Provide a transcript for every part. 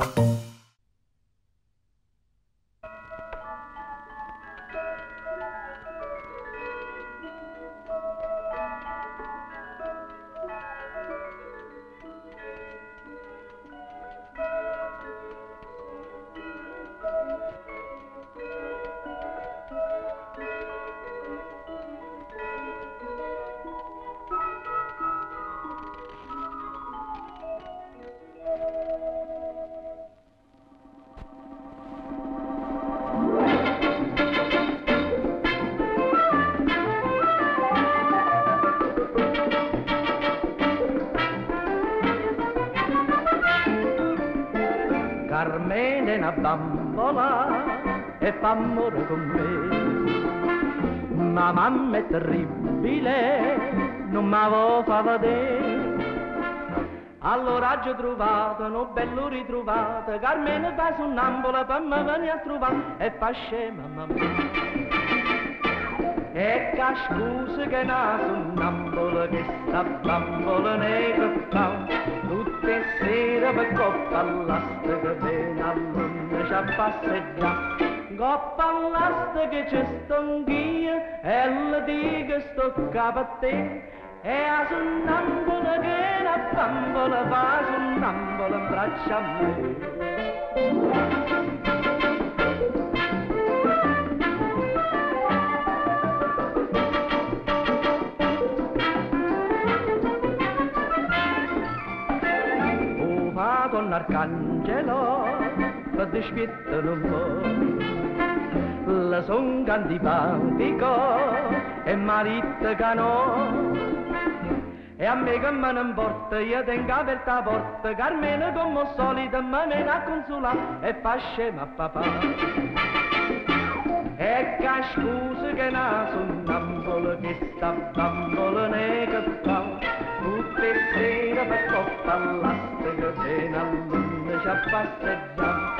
Carmene amore con me. Ma mamma è terribile, non mi avevo fa vedere. Allora ho trovato, un bello ritrovato, Carmene fa su un'ambola per me venire a trovare e fa scema mamma. E che scusa che naso un'ambola che sta bambola nera fa tutte sere per coppa all'asta che viene a luna ci passeggia coppa all'asta che c'è stanchia le dico sto capo a te e a sunnambola che la bambola fa sunnambola in braccia a me. Con l'arcangelo che dispiettano un po'. La son antipatico e marito cano. E a me che me ne importa, io tengo aperta la porta, che almeno come al solito me ne a consolare e fa scema papà. E che scusa che naso un che sta bambola nega fa, tutte sere per coppa all'asta che viene a luna ci a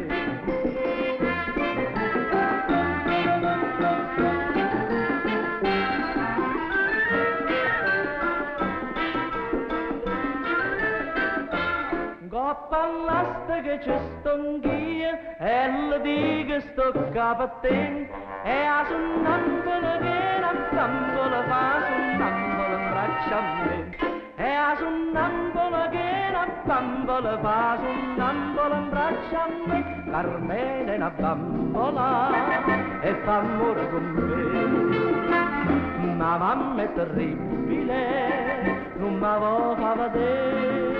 Coppa all'asta che ci sto anch'io e le dico sto te. E a sonnambola che la bambola fa sonnambola in braccia a me. E a sonnambola che la bambola fa sonnambola in braccia a me. Carmene una bambola e fa amore con me. Ma mamma è terribile non mi fa vedere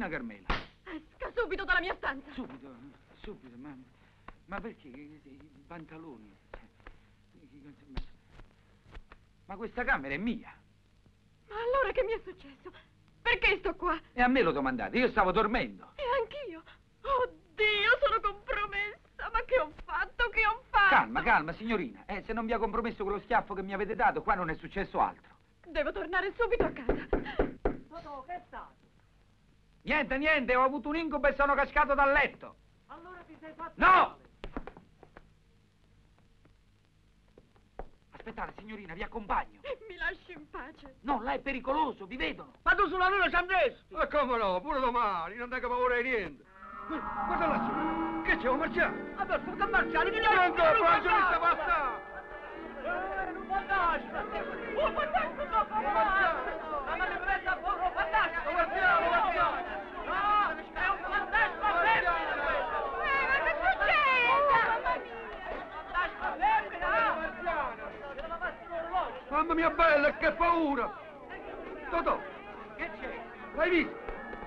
Signorina Carmela, Esca subito dalla mia stanza. subito, subito, ma, ma perché i, pantaloni? Ma, questa camera è mia Ma allora che mi è successo? Perché sto qua? e a me lo domandate, io stavo dormendo. E anch'io. Oddio, sono compromessa. Ma che ho fatto? Che ho fatto? Calma, calma, signorina, eh, se non vi ha compromesso quello schiaffo che mi avete dato, qua non è successo altro. Devo tornare subito a casa. Totò, che è stato? Niente, niente, ho avuto un incubo e sono cascato dal letto. Allora ti sei fatto No! male. Aspettate, signorina, vi accompagno. Mi lasci in pace. No, là è pericoloso, vi vedono. Ma tu sulla luna ci andresti! Ma come no, pure domani, non tengo paura di niente. Guarda, lassù, che c'è, un marciano? Adesso che marciani, che Non do, evangelista basta! Eh, un fantasma! Un fantasma, no, fantasma! Ma mi prenda fuori un fantasma! Guardiamo, guardiamo! No, è un fantasma femmina questo! Eh, ma che succede? Mamma mia. Fantasma femmina! Deve farsi un orologio! Mamma mia bella, che paura! Totò, Che c'è? l'hai visto?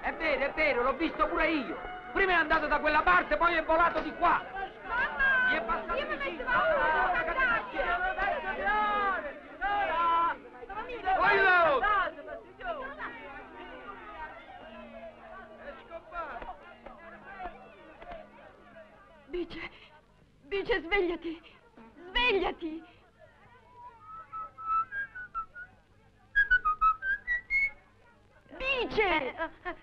È vero, è vero, l'ho visto pure io. Prima è andato da quella parte, poi è volato di qua. Mamma! Gli è passato Io mi metto paura! Bice, Bice, svegliati! Svegliati! Bice!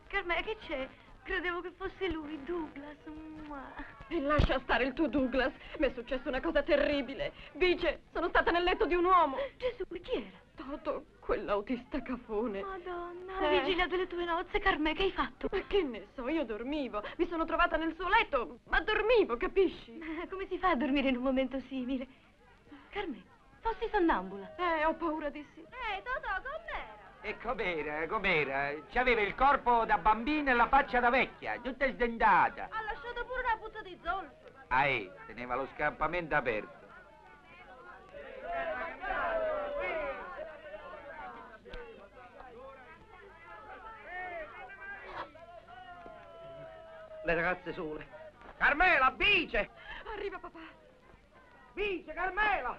Carmela, che c'è? Credevo che fosse lui, Douglas. Mua. E lascia stare il tuo Douglas. Mi è successa una cosa terribile. Bice, sono stata nel letto di un uomo. Gesù, chi era? Toto, quell'autista cafone. Madonna, Eh. la vigilia delle tue nozze, Carmela, che hai fatto? Ma che ne so, io dormivo. Mi sono trovata nel suo letto, ma dormivo, capisci? Ma Come si fa a dormire in un momento simile? Carmela, fossi sonnambula. Eh, ho paura di sì. Ehi, Totò, com'era? E com'era, com'era? C'aveva il corpo da bambina e la faccia da vecchia, tutta sdentata. Ha lasciato pure una puzza di zolfo. Ah, eh, teneva lo scampamento aperto. Le ragazze sole. Carmela, bice! Arriva papà. Bice, Carmela!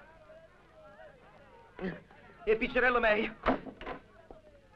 E piccerello meglio.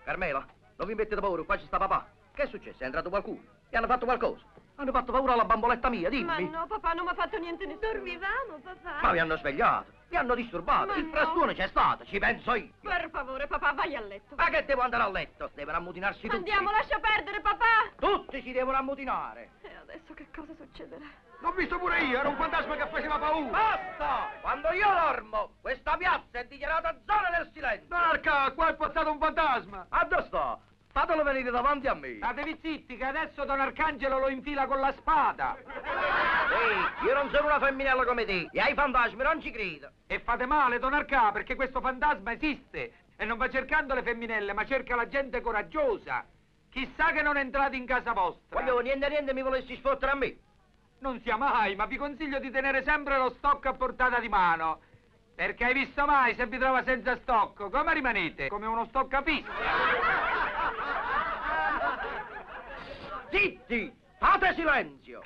Carmela, non vi mettete paura, qua ci sta papà. Che è successo? È entrato qualcuno? Gli hanno fatto qualcosa? Hanno fatto paura alla bamboletta mia, dimmi. Ma no, papà, non mi ha fatto niente nessuno. Dormivamo, papà. Ma vi hanno svegliato, vi hanno disturbato. Ma Il no. frastuono c'è stato, ci penso io. Per favore, papà, vai a letto. Ma che devo andare a letto? Devono ammutinarsi tutti. Andiamo, lascia perdere, papà. Tutti si devono ammutinare. E adesso che cosa succederà? L'ho visto pure io, era un fantasma che faceva paura. Basta! Quando io dormo, questa piazza è dichiarata zona del silenzio. Narca, qua è passato un fantasma. A dove sta? Fatelo venire davanti a me. Statevi zitti che adesso Don Arcangelo lo infila con la spada. Ehi, io non sono una femminella come te. E ai fantasmi non ci credo. E fate male, Don Arcà, perché questo fantasma esiste e non va cercando le femminelle, ma cerca la gente coraggiosa. Chissà che non entrate in casa vostra. Voglio niente niente mi volessi sfottere a me. Non sia mai, ma vi consiglio di tenere sempre lo stocco a portata di mano. Perché hai visto mai se vi trova senza stocco? Come rimanete? Come uno stoccapista. Zitti! Fate silenzio!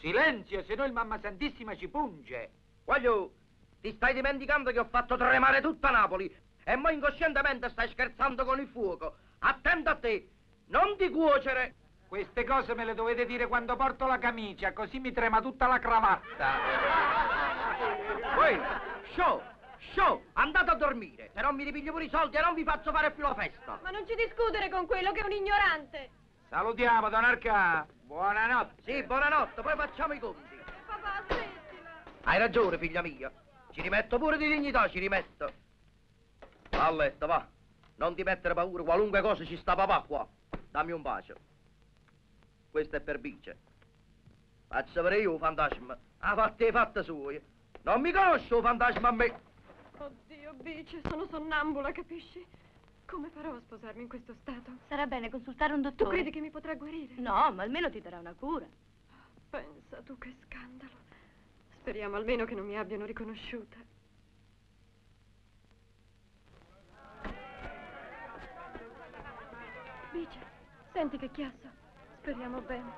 Silenzio, se no il Mamma Santissima ci punge. Voglio, ti stai dimenticando che ho fatto tremare tutta Napoli e mo incoscientemente stai scherzando con il fuoco. Attento a te, non ti cuocere. Queste cose me le dovete dire quando porto la camicia, così mi trema tutta la cravatta. Voi, show, show, andate a dormire. Se non mi ripiglio pure i soldi e non vi faccio fare più la festa. Ma non ci discutere con quello che è un ignorante. Salutiamo, Don Arcà. Buonanotte. Sì, buonanotte, poi facciamo i conti. Papà, smettila. Hai ragione, figlia mia. Ci rimetto pure di dignità, ci rimetto. Va a letto, va. Non ti mettere paura, qualunque cosa ci sta papà qua. Dammi un bacio. Questo è per Bice. Faccio pure io fantasma. Ha fatte fatte sue. Non mi conosco fantasma a me. Oddio, Bice, sono sonnambula, capisci? Come farò a sposarmi in questo stato? Sarà bene consultare un Tu dottore. credi che mi potrà guarire? No, ma almeno ti darà una cura. Pensa tu che scandalo. Speriamo almeno che non mi abbiano riconosciuta. Bice, senti che chiasso. Speriamo bene.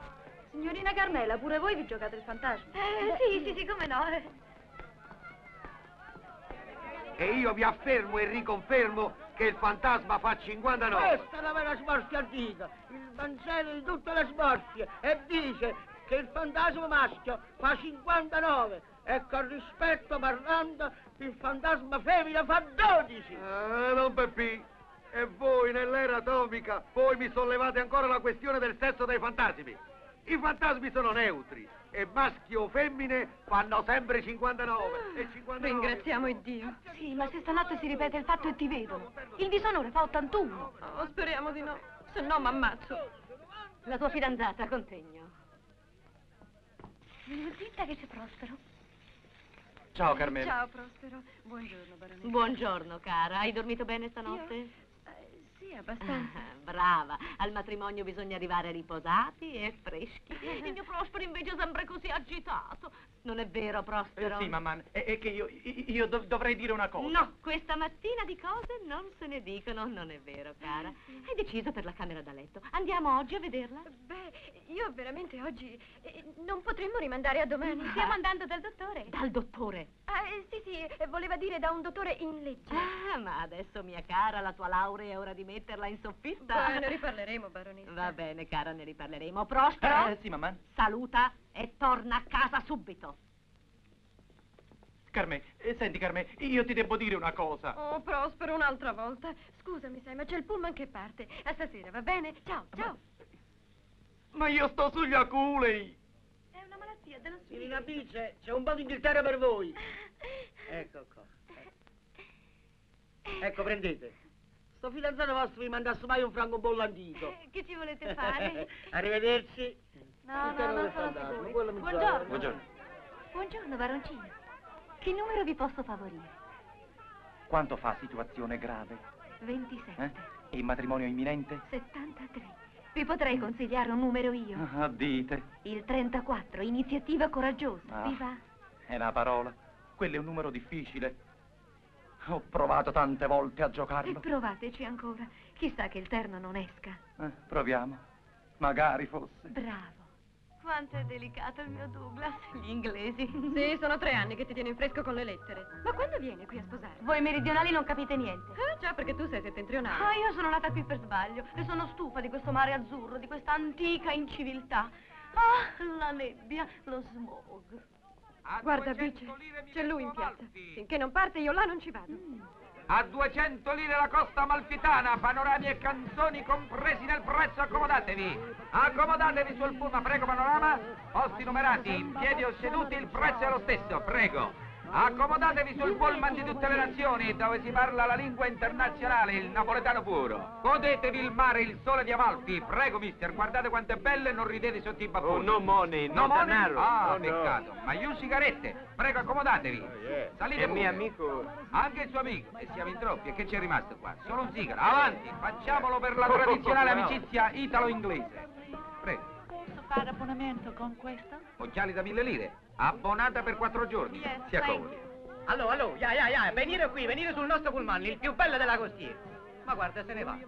Signorina Carmela, pure voi vi giocate il fantasma? Eh, sì, sì, sì, come no. eh. E io vi affermo e riconfermo che il fantasma fa 59. Questa è la vera smorfia antica, il Vangelo di tutte le smorfie, e dice che il fantasma maschio fa 59 e con rispetto parlando il fantasma femmina fa 12. Eh, non Peppi. E voi nell'era atomica, voi mi sollevate ancora la questione del sesso dei fantasmi. I fantasmi sono neutri e maschio o femmine fanno sempre 59 e 59. Ringraziamo il Dio. Sì, ma se stanotte si ripete il fatto e ti vedono. Il disonore fa 81. Oh, speriamo di no, se no mi ammazzo. La tua fidanzata, contegno. Zitta che c'è Prospero. Ciao Carmela. Ciao, Prospero. Buongiorno, baronessa. Buongiorno, cara. Hai dormito bene stanotte? Eh, sì, abbastanza. Ah, brava. Al matrimonio bisogna arrivare riposati e freschi. Il mio Prospero invece è sempre così agitato. Non è vero, Prospero? Eh, sì, mamma, è, è che io, io dov- dovrei dire una cosa. No, questa mattina di cose non se ne dicono, non è vero, cara. Hai deciso per la camera da letto. Andiamo oggi a vederla? Beh, io veramente oggi eh, non potremmo rimandare a domani. Stiamo andando dal dottore. Dal dottore? Ah, eh, sì, sì, eh, voleva dire da un dottore in legge. Ah, ma adesso, mia cara, la tua laurea è ora di metterla in soffista. Beh, ne riparleremo, baronessa. Va bene, cara, ne riparleremo. Prospero, Eh, sì, mamma. saluta e torna a casa subito. Carme, eh, senti Carme, io ti devo dire una cosa. Oh, Prospero, un'altra volta. Scusami, sai, ma c'è il pullman che parte. A stasera, va bene? Ciao, ciao. Ma io sto sugli aculei. È una malattia dello Signorina Bice, c'è un po' d'Inghilterra per voi. Ecco qua. Ecco, prendete. Sto fidanzato vostro vi mandasse mai un francobollo antico. Eh, Che ci volete fare? Arrivederci. No, no, del sono mi Buongiorno. gioca. Buongiorno. Buongiorno, baroncino. Che numero vi posso favorire? Quanto fa situazione grave? 27. Eh? E il matrimonio imminente? 73. Vi potrei consigliare un numero io. Ah, dite. Il 34, iniziativa coraggiosa. Ah. Vi va? È una parola. Quello è un numero difficile. Ho provato tante volte a E giocarlo. provateci ancora. Chissà che il terno non esca. Eh, proviamo. Magari fosse. Bravo. Quanto è delicato il mio Douglas. Gli inglesi. Sì, sono tre anni che ti tiene in fresco con le lettere. Ma quando viene qui a sposare? Voi meridionali non capite niente. Ah, già, perché tu sei settentrionale. Ah, io sono nata qui per sbaglio e sono stufa di questo mare azzurro, di questa antica inciviltà. Ah, la nebbia, lo smog. Guarda, 200 Bice, c'è lui in piazza. Finché non parte io là non ci vado. A 200 lire la costa amalfitana, panorami e canzoni compresi nel prezzo, accomodatevi. Accomodatevi sul Puma, prego panorama. Posti numerati, in piedi o seduti, il prezzo è lo stesso, prego. Accomodatevi sul pullman di tutte le nazioni, dove si parla la lingua internazionale, il napoletano puro. Godetevi il mare, il sole di Amalfi. Prego, mister, guardate quanto è bello e non ridete sotto i baffoni. Oh, no money, no money? denaro. Ah, No, no. peccato. Ma io sigarette. Prego, accomodatevi. yeah. Salite È pure. mio amico. Anche il suo amico. E siamo in troppi. E che c'è rimasto qua? Solo un sigaro. Avanti, facciamolo per la Oh, tradizionale amicizia italo-inglese. Prego. Posso fare abbonamento con questo? Occhiali da mille lire. Abbonata per quattro giorni. Yes, si accomodi. Allora, allora, ya, ya, ya, venire qui, venire sul nostro pullman, il più bello della costiera. Ma guarda, se ne va.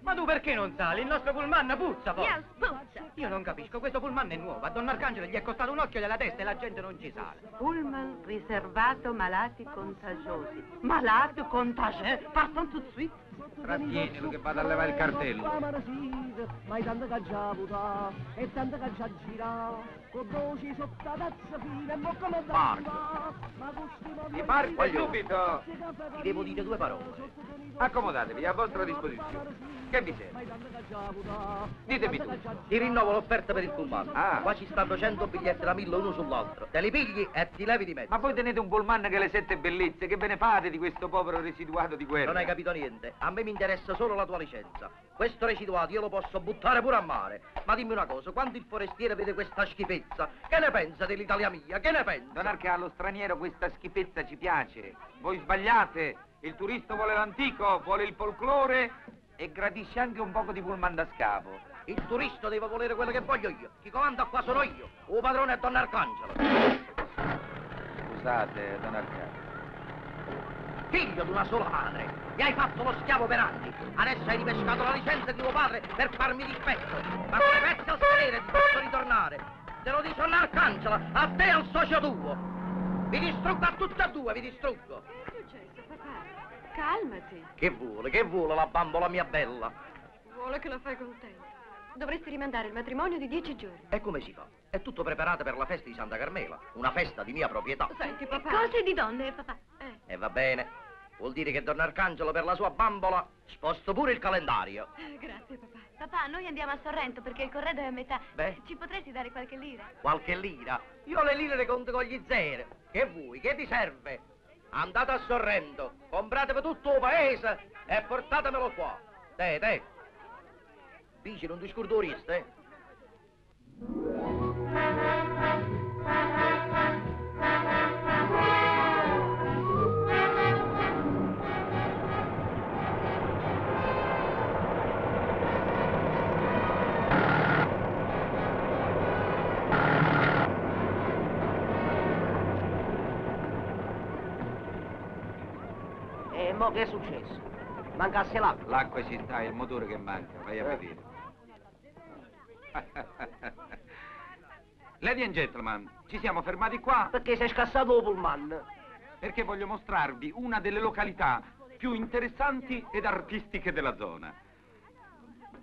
Ma tu perché non sali? Il nostro pullman puzza, poi. Yes, puzza. Io non capisco, questo pullman è nuovo. A Don Arcangelo gli è costato un occhio della testa e la gente non ci sale. Pullman riservato malati contagiosi. Malati contagiosi? Partons tout de suite. Trattienilo che vado a levare il cartello. Ma è tanto che già avuta, e tanto che già gira, con doci sotto la tazza fine, e mo come da Marco. ma Di Marco subito. Ti devo dire due parole. Accomodatevi, a vostra disposizione. Che vi serve? Ditemi tu. Ti rinnovo l'offerta per il pullman. Ah. Qua ci stanno 100 biglietti da 1000 uno sull'altro. Te li pigli e ti levi di mezzo. Ma voi tenete un pullman che le sette bellezze, che ve ne fate di questo povero residuato di guerra? Non hai capito niente. A me mi interessa solo la tua licenza. Questo residuato io lo posso buttare pure a mare. Ma dimmi una cosa, quando il forestiere vede questa schifezza, che ne pensa dell'Italia mia? Che ne pensa? Don Arca, allo straniero questa schifezza ci piace. Voi sbagliate. Il turista vuole l'antico, vuole il folklore e gradisce anche un poco di pullman da scavo. Il turista deve volere quello che voglio io. Chi comanda qua sono io. O padrone è Don Arcangelo. Scusate, Don Arca. Figlio di una sola madre. Mi hai fatto lo schiavo per anni. Adesso hai ripescato la licenza di tuo padre per farmi dispetto. Ma come pezzi al sedere ti posso ritornare. Te lo dice Don Arcangelo, a te e al socio tuo. Vi distruggo a tutti e due, vi distruggo. Che è successo, papà? Calmati. Che vuole, che vuole la bambola mia bella? Vuole che la fai contenta. Dovresti rimandare il matrimonio di dieci giorni. E come si fa? È tutto preparato per la festa di Santa Carmela, una festa di mia proprietà. Senti, papà. Cose di donne, papà. Eh, E va bene. Vuol dire che Don Arcangelo per la sua bambola sposto pure il calendario. Grazie, papà. Papà, noi andiamo a Sorrento perché il corredo è a metà. Beh. Ci potresti dare qualche lira? Qualche lira. Io le lire le conto con gli zeri. Che vuoi? Che ti serve? Andate a Sorrento, compratevi tutto il paese e portatemelo qua. Te, te. Dici, non ti scurduriste, eh? E che è successo? Mancasse l'acqua. L'acqua ci sta, è il motore che manca, vai a vedere. Lady and gentlemen, ci siamo fermati qua Perché sei scassato il pullman? perché voglio mostrarvi una delle località più interessanti ed artistiche della zona.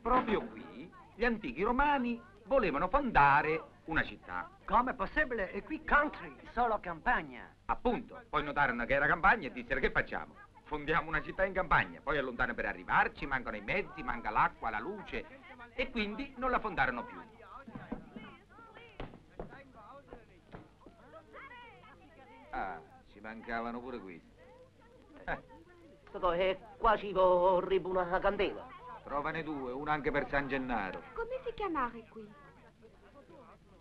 Proprio qui gli antichi romani volevano fondare una città. Come è possibile? È qui country, solo campagna. Appunto, poi notarono che era campagna e dissero che facciamo? Fondiamo una città in campagna, poi è lontano per arrivarci, mancano i mezzi, manca l'acqua, la luce e quindi non la fondarono più. Ah, ci mancavano pure questi. Eh, e qua ci vorrebbe una candela. trovane due, una anche per San Gennaro. Come si chiamare qui?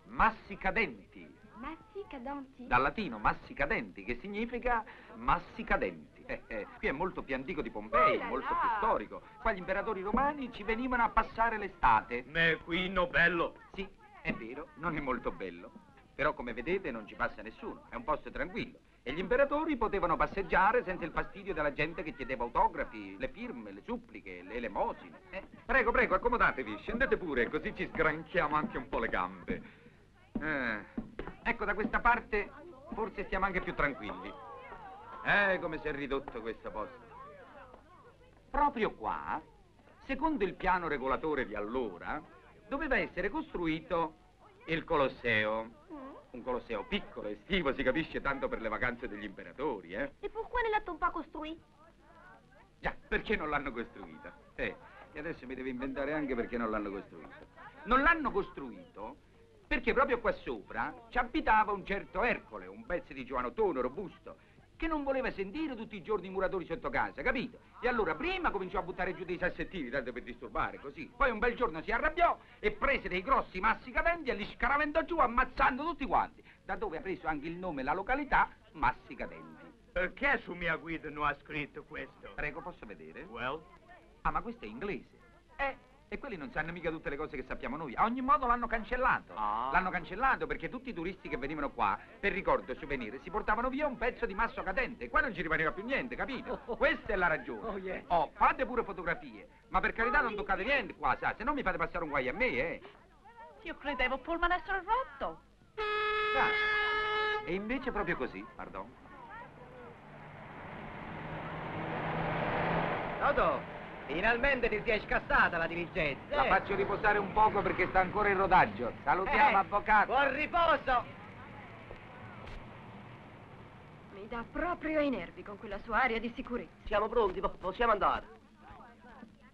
Massicadenti, Massicadenti? dal latino massicadenti, che significa massicadenti. Eh, eh, qui è molto più antico di Pompei, molto più storico. Qua gli imperatori romani ci venivano a passare l'estate. Ma qui no bello. Sì, è vero, non è molto bello. Però come vedete non ci passa nessuno, è un posto tranquillo. E gli imperatori potevano passeggiare senza il fastidio della gente che chiedeva autografi, le firme, le suppliche, le elemosine. Eh, prego, prego, accomodatevi, scendete pure, così ci sgranchiamo anche un po' le gambe. Eh, ecco, da questa parte forse stiamo anche più tranquilli. Eh, come si è ridotto questo posto. Proprio qua, secondo il piano regolatore di allora, doveva essere costruito il Colosseo. Un Colosseo piccolo, estivo, si capisce tanto per le vacanze degli imperatori, eh? Et pourquoi ne l'a-t-on pas construit Già, perché non l'hanno costruita? Eh, e adesso mi devo inventare anche perché non l'hanno costruito. Non l'hanno costruito perché proprio qua sopra ci abitava un certo Ercole, un pezzo di giovanotone robusto, che non voleva sentire tutti i giorni i muratori sotto casa, capito? E allora prima cominciò a buttare giù dei sassettini, tanto per disturbare, così. Poi un bel giorno si arrabbiò e prese dei grossi massi cadenti e li scaraventò giù ammazzando tutti quanti. Da dove ha preso anche il nome e la località Massi Cadenti. Perché su mia guida non ha scritto questo? Prego, posso vedere? Well, Ah, ma questo è inglese. Eh, e quelli non sanno mica tutte le cose che sappiamo noi. A ogni modo l'hanno cancellato. Ah. L'hanno cancellato perché tutti i turisti che venivano qua, per ricordo e souvenir, si portavano via un pezzo di masso cadente. Qua non ci rimaneva più niente, capito? Questa è la ragione. Oh, yeah. Oh, fate pure fotografie. Ma per carità non toccate niente qua, sa, se no mi fate passare un guai a me, eh. Io credevo il pullman essere rotto. Sa. E invece proprio così, pardon. Toto, finalmente ti sei scassata la diligenza. La eh? faccio riposare un poco perché sta ancora in rodaggio. Salutiamo, Eh, avvocato. Buon riposo. Mi dà proprio ai nervi con quella sua aria di sicurezza. Siamo pronti, po- possiamo andare.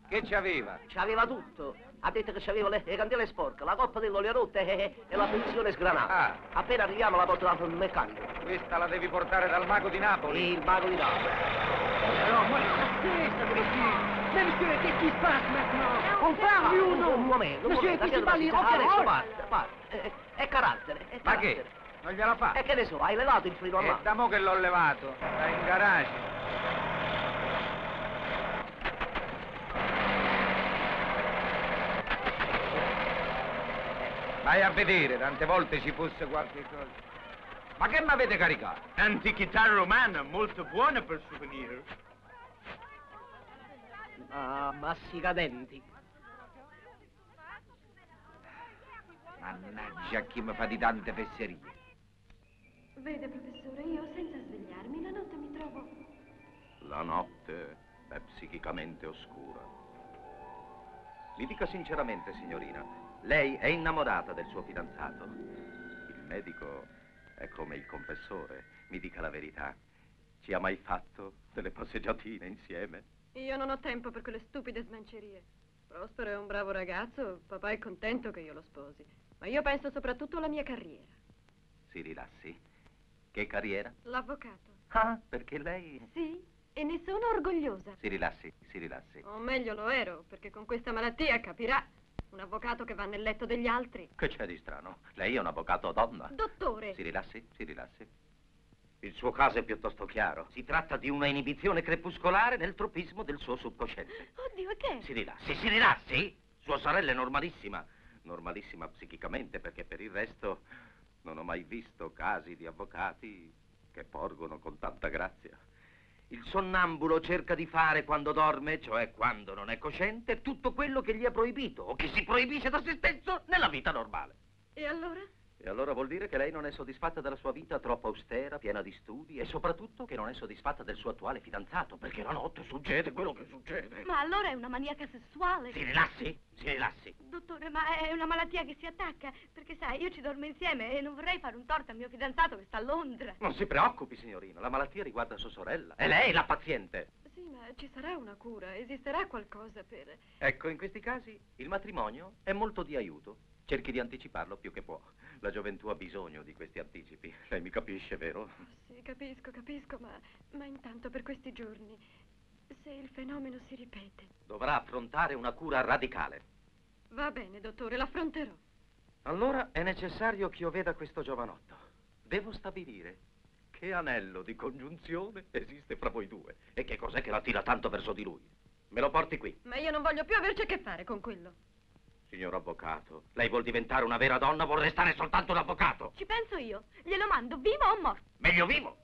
Che c'aveva? C'aveva tutto. Ha detto che c'aveva le, le candele sporche, la coppa dell'olio rotta e, e la pensione sgranata. Ah. Appena arriviamo la porta dal meccanico. Questa la devi portare dal mago di Napoli. Il mago di Napoli. No, ma aspetta, monsieur. qu'est-ce qui se passe maintenant? On parle ou non? Un momento, un Monsieur, momento. qui si parli adesso, rock parte, parte. È, è carattere, è Ma carattere. che? Non gliela fa? E che ne so, hai levato il freno a È mano. da mo che l'ho levato. Sta in garage. Vai a vedere, tante volte ci fosse qualche cosa. Ma che mi avete caricato? antichità romana, molto buona per souvenir. Ah, massicadenti. Mannaggia chi mi fa di tante fesserie. Vede, professore, io senza svegliarmi la notte mi trovo... La notte è psichicamente oscura. Mi dica sinceramente, signorina, lei è innamorata del suo fidanzato? Il medico è come il confessore, mi dica la verità. Ci ha mai fatto delle passeggiatine insieme? Io non ho tempo per quelle stupide smancerie. Prospero è un bravo ragazzo, papà è contento che io lo sposi. Ma io penso soprattutto alla mia carriera. Si rilassi. Che carriera? L'avvocato. Ah, perché lei... Sì, e ne sono orgogliosa. Si rilassi, si rilassi. O meglio lo ero, perché con questa malattia capirà. Un avvocato che va nel letto degli altri. Che c'è di strano? Lei è un avvocato donna. Dottore! Si rilassi, si rilassi. Il suo caso è piuttosto chiaro. Si tratta di una inibizione crepuscolare nel tropismo del suo subconsciente. Oddio, e che? Si rilassi, si rilassi! Sua sorella è normalissima. Normalissima psichicamente, perché per il resto non ho mai visto casi di avvocati che porgono con tanta grazia. Il sonnambulo cerca di fare quando dorme, cioè quando non è cosciente, tutto quello che gli è proibito o che si proibisce da se stesso nella vita normale. E allora? E allora vuol dire che lei non è soddisfatta della sua vita troppo austera, piena di studi e soprattutto che non è soddisfatta del suo attuale fidanzato, perché la notte succede quello che succede. Ma allora è una maniaca sessuale. Si rilassi, si rilassi. Dottore, ma è una malattia che si attacca. Perché sai, io ci dormo insieme e non vorrei fare un torto al mio fidanzato che sta a Londra. Non si preoccupi, signorina, la malattia riguarda sua sorella. È lei la paziente. Sì, ma ci sarà una cura, esisterà qualcosa per... Ecco, in questi casi il matrimonio è molto di aiuto. Cerchi di anticiparlo più che può. La gioventù ha bisogno di questi anticipi. Lei mi capisce, vero? Oh, sì, capisco, capisco, ma, ma intanto per questi giorni, se il fenomeno si ripete... Dovrà affrontare una cura radicale. Va bene, dottore, l'affronterò. Allora è necessario che io veda questo giovanotto. Devo stabilire che anello di congiunzione esiste fra voi due e che cos'è che la tira tanto verso di lui. Me lo porti qui. Ma io non voglio più averci a che fare con quello. Signor avvocato, lei vuol diventare una vera donna o vuol restare soltanto un avvocato? Ci penso io. Glielo mando, vivo o morto. Meglio vivo.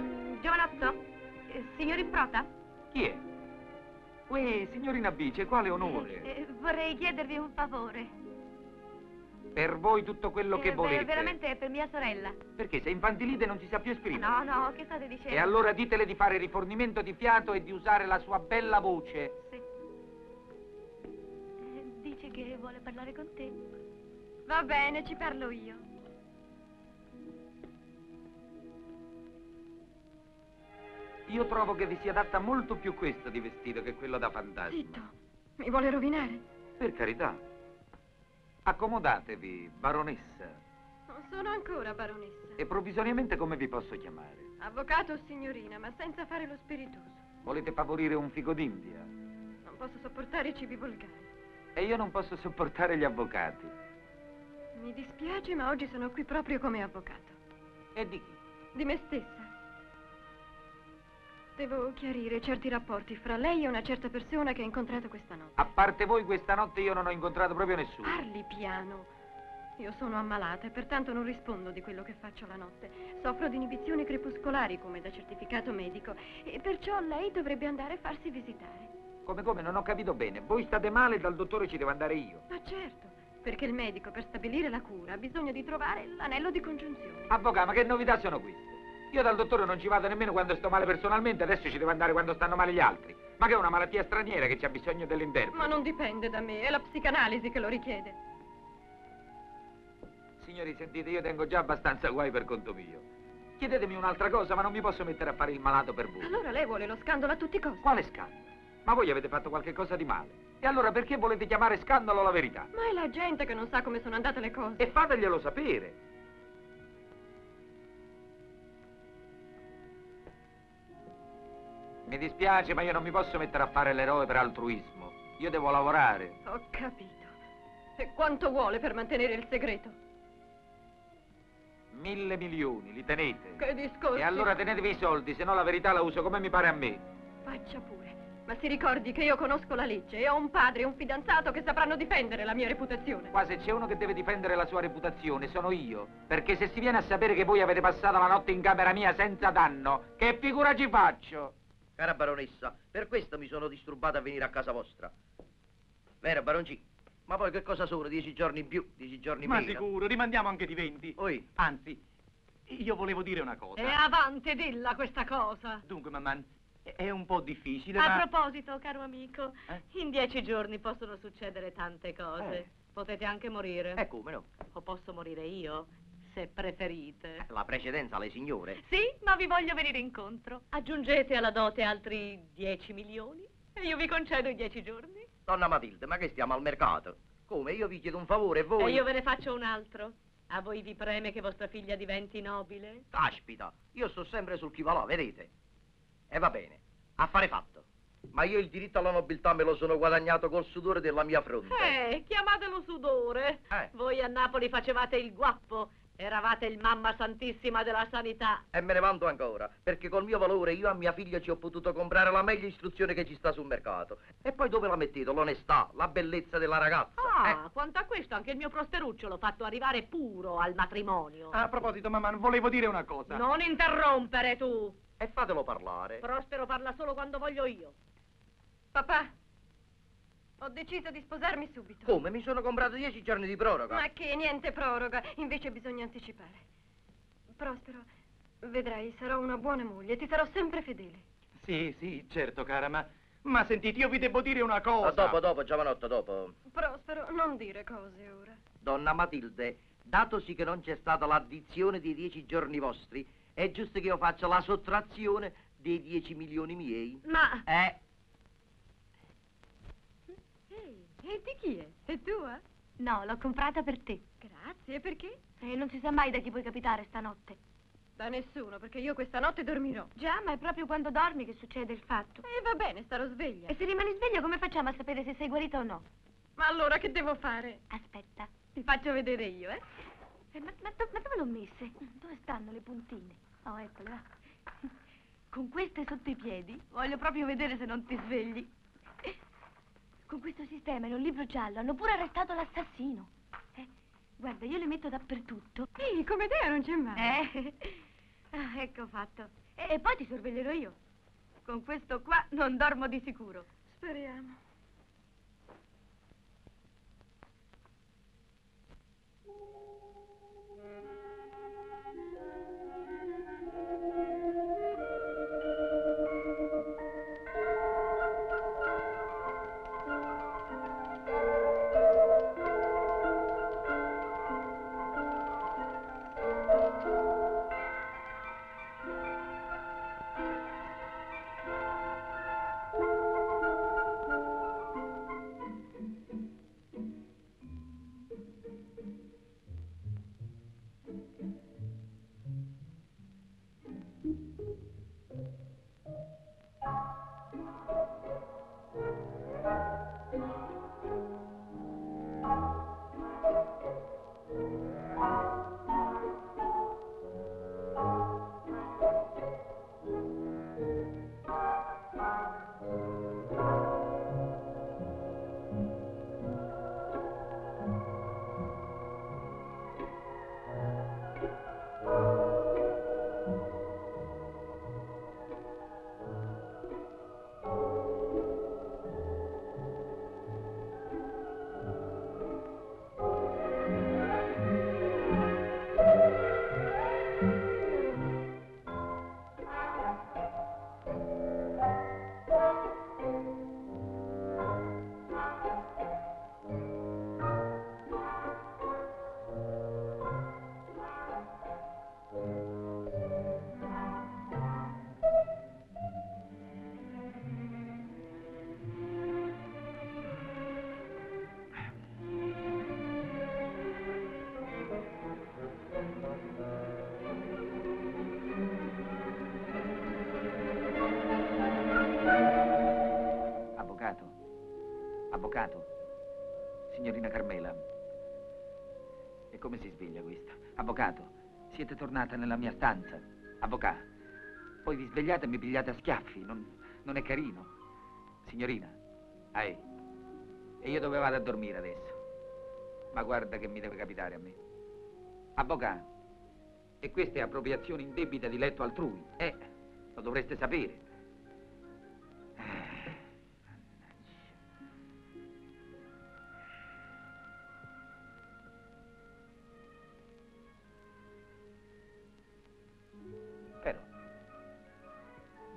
Mm, Giovanotto, eh, signor Improta? Chi è? Uè, signorina Bice, quale onore? Eh, vorrei chiedervi un favore. Per voi tutto quello che Eh, volete. beh, veramente è per mia sorella. Perché sei infantilita e non si sa più esprimere? No, no, che state dicendo? E allora ditele di fare rifornimento di fiato e di usare la sua bella voce. Sì. Eh, Dice che vuole parlare con te. Va bene, ci parlo io. Io trovo che vi sia adatta molto più questo di vestito che quello da fantasma. Zitto, mi vuole rovinare? Per carità. Accomodatevi, baronessa. Non sono ancora baronessa. E provvisoriamente come vi posso chiamare? Avvocato o signorina, ma senza fare lo spiritoso. Volete favorire un figo d'India? Non posso sopportare i cibi volgari. E io non posso sopportare gli avvocati. Mi dispiace, ma oggi sono qui proprio come avvocato. E di chi? Di me stessa. Devo chiarire certi rapporti fra lei e una certa persona che ho incontrato questa notte. A parte voi, questa notte io non ho incontrato proprio nessuno. Parli piano. Io sono ammalata e pertanto non rispondo di quello che faccio la notte. Soffro di inibizioni crepuscolari, come da certificato medico, e perciò lei dovrebbe andare a farsi visitare. Come come? Non ho capito bene. Voi state male e dal dottore ci devo andare io. Ma certo, perché il medico per stabilire la cura ha bisogno di trovare l'anello di congiunzione. Avvocato, ma che novità sono queste? Io dal dottore non ci vado nemmeno quando sto male personalmente, adesso ci devo andare quando stanno male gli altri. Ma che è una malattia straniera che c'ha bisogno dell'interprete. Ma non dipende da me, è la psicanalisi che lo richiede. Signori, sentite, io tengo già abbastanza guai per conto mio. Chiedetemi un'altra cosa, ma non mi posso mettere a fare il malato per voi. Allora lei vuole lo scandalo a tutti i costi. Quale scandalo? Ma voi avete fatto qualche cosa di male. E allora perché volete chiamare scandalo la verità? Ma è la gente che non sa come sono andate le cose. E fateglielo sapere. Mi dispiace, ma io non mi posso mettere a fare l'eroe per altruismo. Io devo lavorare. Ho capito. E quanto vuole per mantenere il segreto? Mille milioni, li tenete. Che discorsi. E allora tenetevi i soldi, se no la verità la uso come mi pare a me. Faccia pure. Ma si ricordi che io conosco la legge e ho un padre e un fidanzato che sapranno difendere la mia reputazione. Qua se c'è uno che deve difendere la sua reputazione, sono io. Perché se si viene a sapere che voi avete passato la notte in camera mia senza danno, che figura ci faccio? Cara baronessa, per questo mi sono disturbato a venire a casa vostra. Vero, baronci? Ma poi che cosa sono? Dieci giorni in più, dieci giorni Ma meno? sicuro, rimandiamo anche di venti. Oi, Anzi, io volevo dire una cosa. E avanti, dilla questa cosa. Dunque, mamma, È un po' difficile, A ma... proposito, caro amico, Eh? in dieci giorni possono succedere tante cose. Eh. Potete anche morire. E come no? O posso morire io, se preferite. La precedenza alle signore. Sì, ma vi voglio venire incontro. Aggiungete alla dote altri 10 milioni e io vi concedo i 10 giorni. Donna Matilde, ma che stiamo al mercato? Come? Io vi chiedo un favore e voi... E io ve ne faccio un altro. A voi vi preme che vostra figlia diventi nobile? Caspita, io sto sempre sul chi va là, vedete? E va bene, affare fatto. Ma io il diritto alla nobiltà me lo sono guadagnato col sudore della mia fronte. Eh, chiamatelo sudore. Eh. Voi a Napoli facevate il guappo. Eravate il mamma santissima della sanità. E me ne vanto ancora, perché col mio valore io a mia figlia ci ho potuto comprare la meglio istruzione che ci sta sul mercato. E poi dove la mettete? L'onestà, la bellezza della ragazza. Ah, Eh, quanto a questo, anche il mio prosteruccio l'ho fatto arrivare puro al matrimonio. A proposito, mamma, volevo dire una cosa. Non interrompere tu. e fatelo parlare. Prospero parla solo quando voglio io. Papà, ho deciso di sposarmi subito. Come? Mi sono comprato dieci giorni di proroga. Ma che niente proroga, invece bisogna anticipare. Prospero, vedrai, sarò una buona moglie, ti sarò sempre fedele. Sì, sì, certo, cara, ma... Ma sentite, io vi devo dire una cosa. Oh, dopo, dopo, giovanotto, dopo. Prospero, non dire cose ora. Donna Matilde, datosi che non c'è stata l'addizione dei dieci giorni vostri, è giusto che io faccia la sottrazione dei dieci milioni miei. Ma... Eh, Ehi, e di chi è? È tua? No, l'ho comprata per te. Grazie, perché? E non si sa mai da chi puoi capitare stanotte. Da nessuno, perché io questa notte dormirò. Già, ma è proprio quando dormi che succede il fatto. E va bene, starò sveglia. E se rimani sveglio come facciamo a sapere se sei guarita o no? Ma allora che devo fare? Aspetta. Ti faccio vedere io, eh? Eh, ma, ma do- ma dove l'ho messe? Dove stanno le puntine? Oh, eccole, va. Con queste sotto i piedi voglio proprio vedere se non ti svegli. Con questo sistema in un libro giallo hanno pure arrestato l'assassino. Eh, guarda, io le metto dappertutto. Ehi, come te non c'è mai. Eh, ah, ecco fatto. E, e poi ti sorveglierò io. Con questo qua non dormo di sicuro. Speriamo. Avvocato, siete tornata nella mia stanza. Avvocato, poi vi svegliate e mi pigliate a schiaffi, non, non è carino. Signorina, ehi, e io dove vado a dormire adesso? Ma guarda che mi deve capitare a me. Avvocato, e questa è appropriazione indebita di letto altrui. Eh, lo dovreste sapere.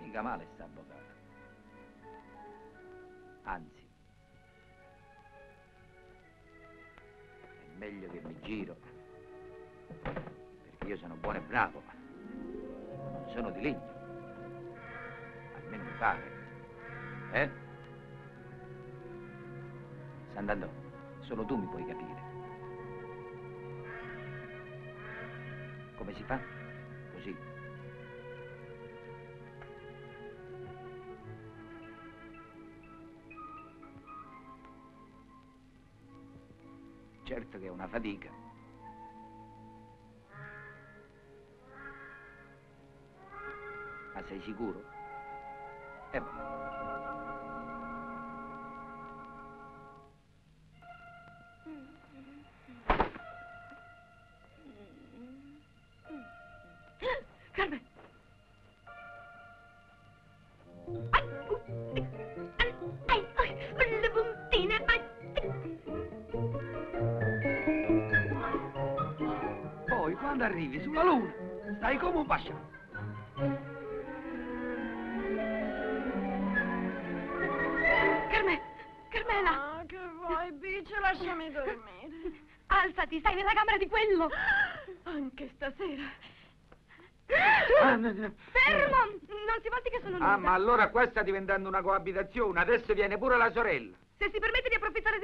mica male sta avvocato. Anzi, è meglio che mi giro, perché io sono buono e bravo, non sono di legno. Almeno mi pare. Eh? Sant'Andò, solo tu mi puoi capire. Come si fa? Certo che è una fatica. Ma sei sicuro? Arrivi sulla luna, stai come un basciato. Carmen! Carmela! Ah, che vuoi, Bice? Lasciami dormire. Alzati, stai nella camera di quello! Anche stasera. Ah, no, no. Fermo! Non si volti che sono nuda. Ah, ma allora qua sta diventando una coabitazione. Adesso viene pure la sorella. Se si permette di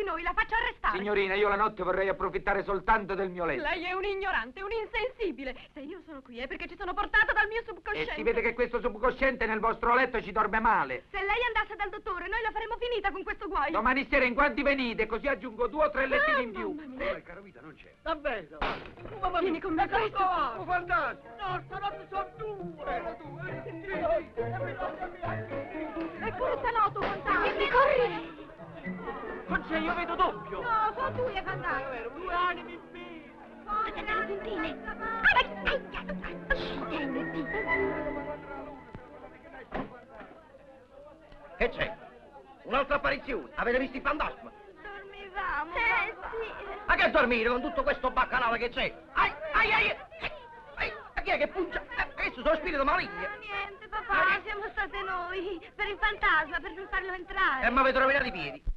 noi, la faccio arrestare. Signorina, io la notte vorrei approfittare soltanto del mio letto. Lei è un ignorante, un insensibile. Se io sono qui è perché ci sono portata dal mio E subconsciente. si vede che questo subconsciente nel vostro letto ci dorme male. Se lei andasse dal dottore, noi la faremo finita con questo guaio. Domani sera in quanti venite, così aggiungo due o tre lettini in più. Dai, caro vita, non c'è. Davvero? Vieni con me, questo. Oh, guardate! No, stanotte sono due! due! Eppure stanotte, fantastico. Corri! Forse io vedo doppio! No, sono due, fantastico. Due anime in Accidenti. Che c'è? Un'altra apparizione? Avete visto i fantasma? Dormivamo. Eh, sì. Ma che dormire con tutto questo baccanale che c'è? Ai, ai, ai! Ma chi è che pungia? Eh, questo sono spirito maligno! Niente, papà, siamo state noi. Per il fantasma, per non farlo entrare. E mi avete rovinato i piedi!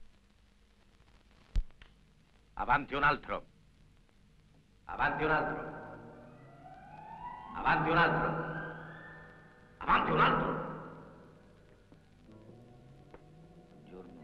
Avanti un altro. Avanti un altro. Avanti un altro. Avanti un altro. buongiorno.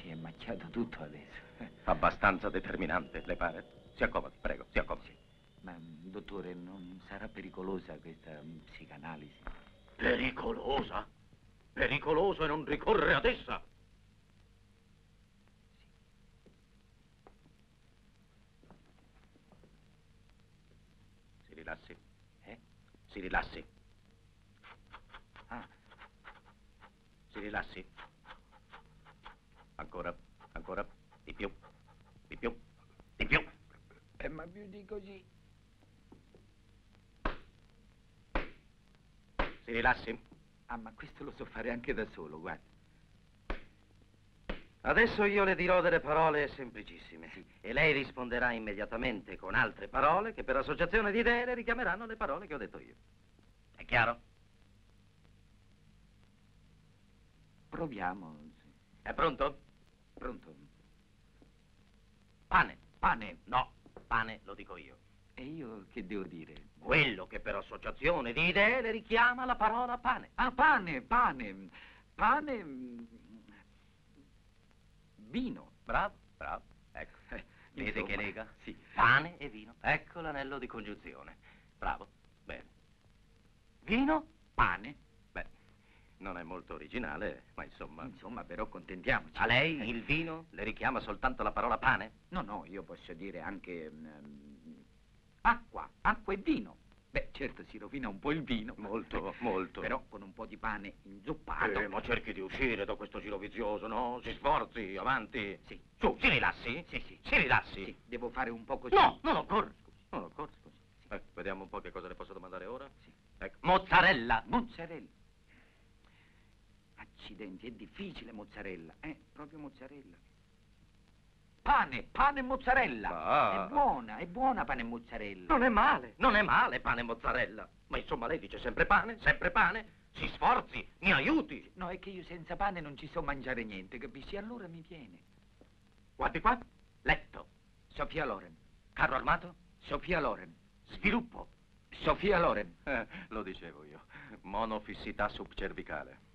Si è macchiato tutto adesso. Abbastanza determinante, le pare? Si accomodi, prego, si accomodi. Ma, dottore, non sarà pericolosa questa psicanalisi? Pericolosa? Pericoloso e non ricorre ad essa? Si rilassi. Eh? Si rilassi. Ah, Si rilassi. Ancora, ancora, di più, di più, di più. Di così. Si rilassi. Ah, ma questo lo so fare anche da solo, guarda. Adesso io le dirò delle parole semplicissime e lei risponderà immediatamente con altre parole che per associazione di idee le richiameranno le parole che ho detto io. È chiaro? Proviamo. sì. È pronto? Pronto? Pane. Pane. No, pane lo dico io. E io che devo dire? Quello che per associazione di idee le richiama la parola pane. Ah, pane, pane. Pane. mm, Vino. Bravo, bravo. Ecco. Eh, Vede che lega? Sì. Pane e vino. Ecco l'anello di congiunzione. Bravo. Bene. Vino, pane. Non è molto originale, ma insomma. Insomma, però contentiamoci. A lei il vino le richiama soltanto la parola pane? No, no, io posso dire anche mm, acqua, acqua e vino. Beh, certo si rovina un po' il vino. Molto, molto. Però con un po' di pane inzuppato. Eh, ma cerchi di uscire da questo giro vizioso, no? Si sforzi, avanti. Sì. Su, si rilassi? Sì, sì. Si rilassi? Sì, devo fare un po' così. No, non occorre. Non occorre. Ecco, vediamo un po' che cosa le posso domandare ora. Sì. Ecco, mozzarella. Mozzarella. Accidenti, è difficile mozzarella. Eh, proprio mozzarella. Pane, pane e mozzarella. Ah. È buona, è buona pane e mozzarella. Non è male, non è male pane e mozzarella. Ma insomma lei dice sempre pane, sempre pane. Si sforzi, mi aiuti. No, è che io senza pane non ci so mangiare niente, capisci? Allora mi viene. Guardi qua, letto. Sofia Loren. Carro armato? Sofia Loren. Sviluppo. Sofia Loren. Eh, lo dicevo io. Monofissità subcervicale.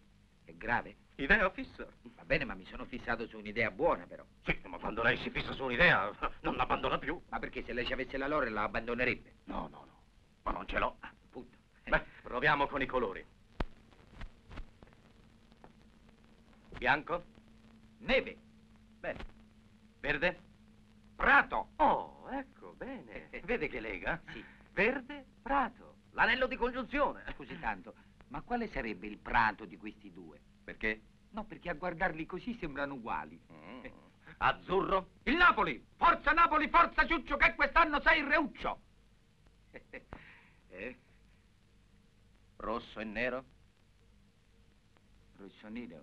È grave? Idea fissa. Va bene, ma mi sono fissato su un'idea buona, però. Sì, ma quando lei si fissa su un'idea, non l'abbandona più. Ma perché se lei ci avesse la Loren la abbandonerebbe? No, no, no. Ma non ce l'ho. Ah, appunto. Beh, proviamo con i colori. Bianco? Neve. Bene. Verde? Prato. Oh, ecco, bene. Vede che lega? Sì. Verde, prato. L'anello di congiunzione. Scusi tanto, ma quale sarebbe il prato di questi due? Perché? No, perché a guardarli così sembrano uguali. Mm. Azzurro? Il Napoli! Forza Napoli, forza Ciuccio, che quest'anno sei il reuccio! Eh? Rosso e nero? Rosso nero.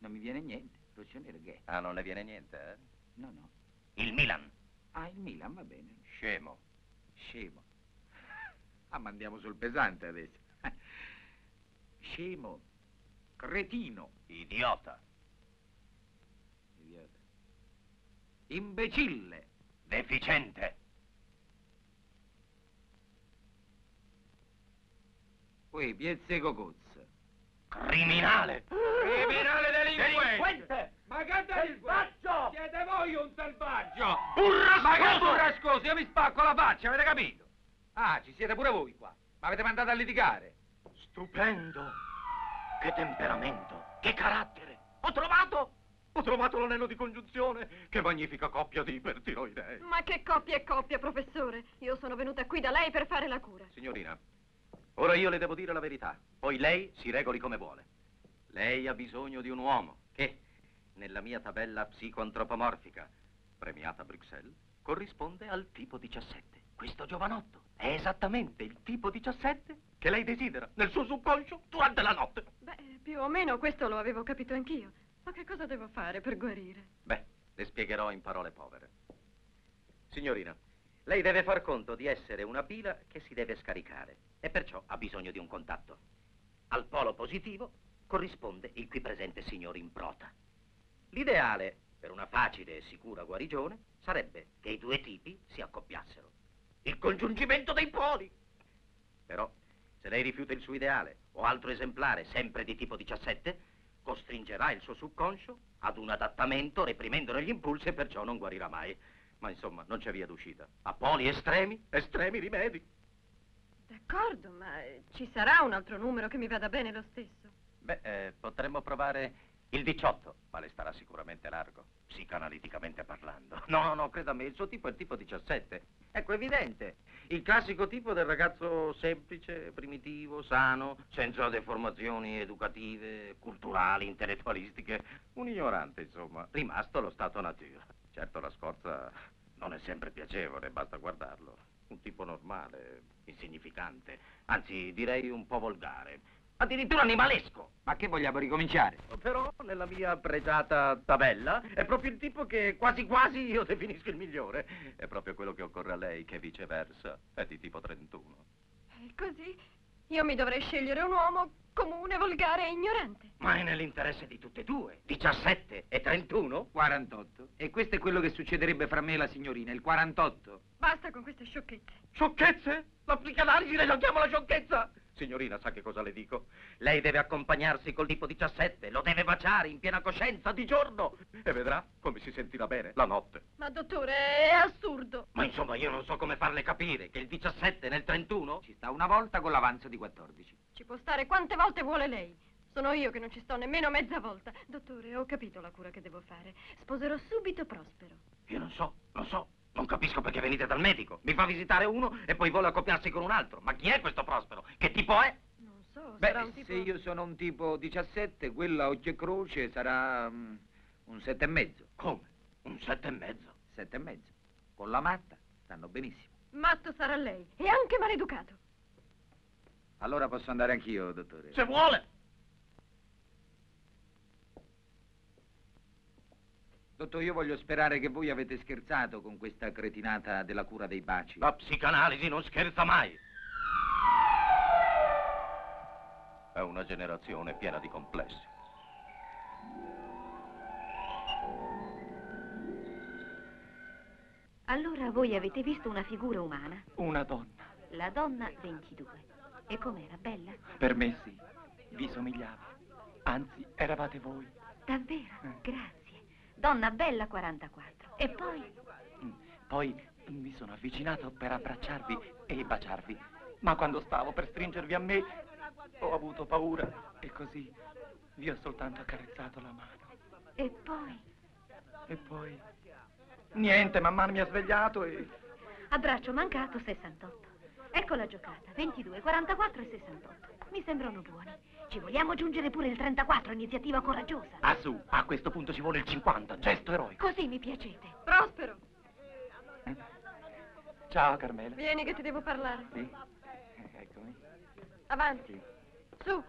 Non mi viene niente. Rosso nero che è? Ah, non ne viene niente, eh? No, no. Il Milan. Ah, il Milan va bene. Scemo. Scemo. Ah, ma andiamo sul pesante adesso. Scemo. Cretino. Idiota. Idiota. Imbecille. Deficiente. Poi piezze cocozza. Criminale. Criminale Delinquente. Ma che selvaggio! Siete voi un selvaggio! Burrascoso! Ma che burrascoso? Io vi spacco la faccia, avete capito? Ah, ci siete pure voi qua. Ma avete mandato a litigare? Stupendo. Che temperamento. Che carattere. Ho trovato. Ho trovato l'anello di congiunzione. Che magnifica coppia di ipertiroidei. Ma che coppia è coppia, professore? Io sono venuta qui da lei per fare la cura. Signorina, ora io le devo dire la verità. Poi lei si regoli come vuole. Lei ha bisogno di un uomo che, nella mia tabella psicoantropomorfica, premiata a Bruxelles, corrisponde al tipo 17. Questo giovanotto è esattamente il tipo 17 che lei desidera nel suo subconscio durante la notte. Beh, più o meno questo lo avevo capito anch'io. Ma che cosa devo fare per guarire? Beh, le spiegherò in parole povere. Signorina, lei deve far conto di essere una pila che si deve scaricare e perciò ha bisogno di un contatto. Al polo positivo corrisponde il qui presente signor Improta. L'ideale per una facile e sicura guarigione sarebbe che i due tipi si accoppiassero. Il congiungimento dei poli. Però, se lei rifiuta il suo ideale o altro esemplare sempre di tipo 17, costringerà il suo subconscio ad un adattamento reprimendone gli impulsi e perciò non guarirà mai. Ma insomma, non c'è via d'uscita. A poli estremi, estremi rimedi. D'accordo, ma ci sarà un altro numero che mi vada bene lo stesso. Beh, eh, potremmo provare il 18, ma le starà sicuramente largo, psicanaliticamente parlando. No, no, no, creda a me, il suo tipo è il tipo 17. Ecco, evidente. Il classico tipo del ragazzo semplice, primitivo, sano, senza deformazioni educative, culturali, intellettualistiche. Un ignorante, insomma, rimasto allo stato natura. Certo, la scorza non è sempre piacevole, basta guardarlo. Un tipo normale, insignificante, anzi direi un po' volgare. Addirittura animalesco. Ma che vogliamo ricominciare? Però nella mia pregiata tabella è proprio il tipo che quasi quasi io definisco il migliore. È proprio quello che occorre a lei che viceversa è di tipo 31. E così io mi dovrei scegliere un uomo comune, volgare e ignorante. Ma è nell'interesse di tutte e due. 17 e 31? 48. E questo è quello che succederebbe fra me e la signorina, il 48. Basta con queste sciocchezze. Sciocchezze? La psicanalisi la chiamo la sciocchezza? Signorina, sa che cosa le dico? Lei deve accompagnarsi col tipo 17, lo deve baciare in piena coscienza di giorno e vedrà come si sentirà bene la notte. Ma dottore, è assurdo. Ma insomma, io non so come farle capire che il 17 nel 31 Ci sta una volta con l'avanzo di 14. Ci può stare quante volte vuole lei. Sono io che non ci sto nemmeno mezza volta. Dottore, ho capito la cura che devo fare. Sposerò subito Prospero. Io non so, non so. Non capisco perché venite dal medico. Mi fa visitare uno e poi vuole accoppiarsi con un altro. Ma chi è questo Prospero? Che tipo è? Non so, Beh, sarà un tipo... se io sono un tipo 17, quella occhio e croce sarà mm, un sette e mezzo. Come? Un sette e mezzo. Sette e mezzo. Con la matta stanno benissimo. Matto sarà lei. E anche maleducato. Allora posso andare anch'io, dottore. Se vuole. Dottor, io voglio sperare che voi avete scherzato con questa cretinata della cura dei baci. La psicanalisi non scherza mai. È una generazione piena di complessi. Allora voi avete visto una figura umana? Una donna. La donna 22. E com'era, bella? Per me sì. Vi somigliava. Anzi, eravate voi. Davvero? Grazie. Donna bella 44. E poi? Mm. Poi mi sono avvicinato per abbracciarvi e baciarvi. Ma quando stavo per stringervi a me, ho avuto paura e così vi ho soltanto accarezzato la mano. E poi? E poi... Niente, man mano mi ha svegliato e... Abbraccio mancato 68. Ecco la giocata. 22, 44 e 68. Mi sembrano buoni. Ci vogliamo aggiungere pure il 34, iniziativa coraggiosa. Ah su, a questo punto ci vuole il 50, gesto eroico. Così mi piacete. Prospero, Ciao Carmela. vieni che ti devo parlare. Sì? Eh, Eccomi. Avanti. Su.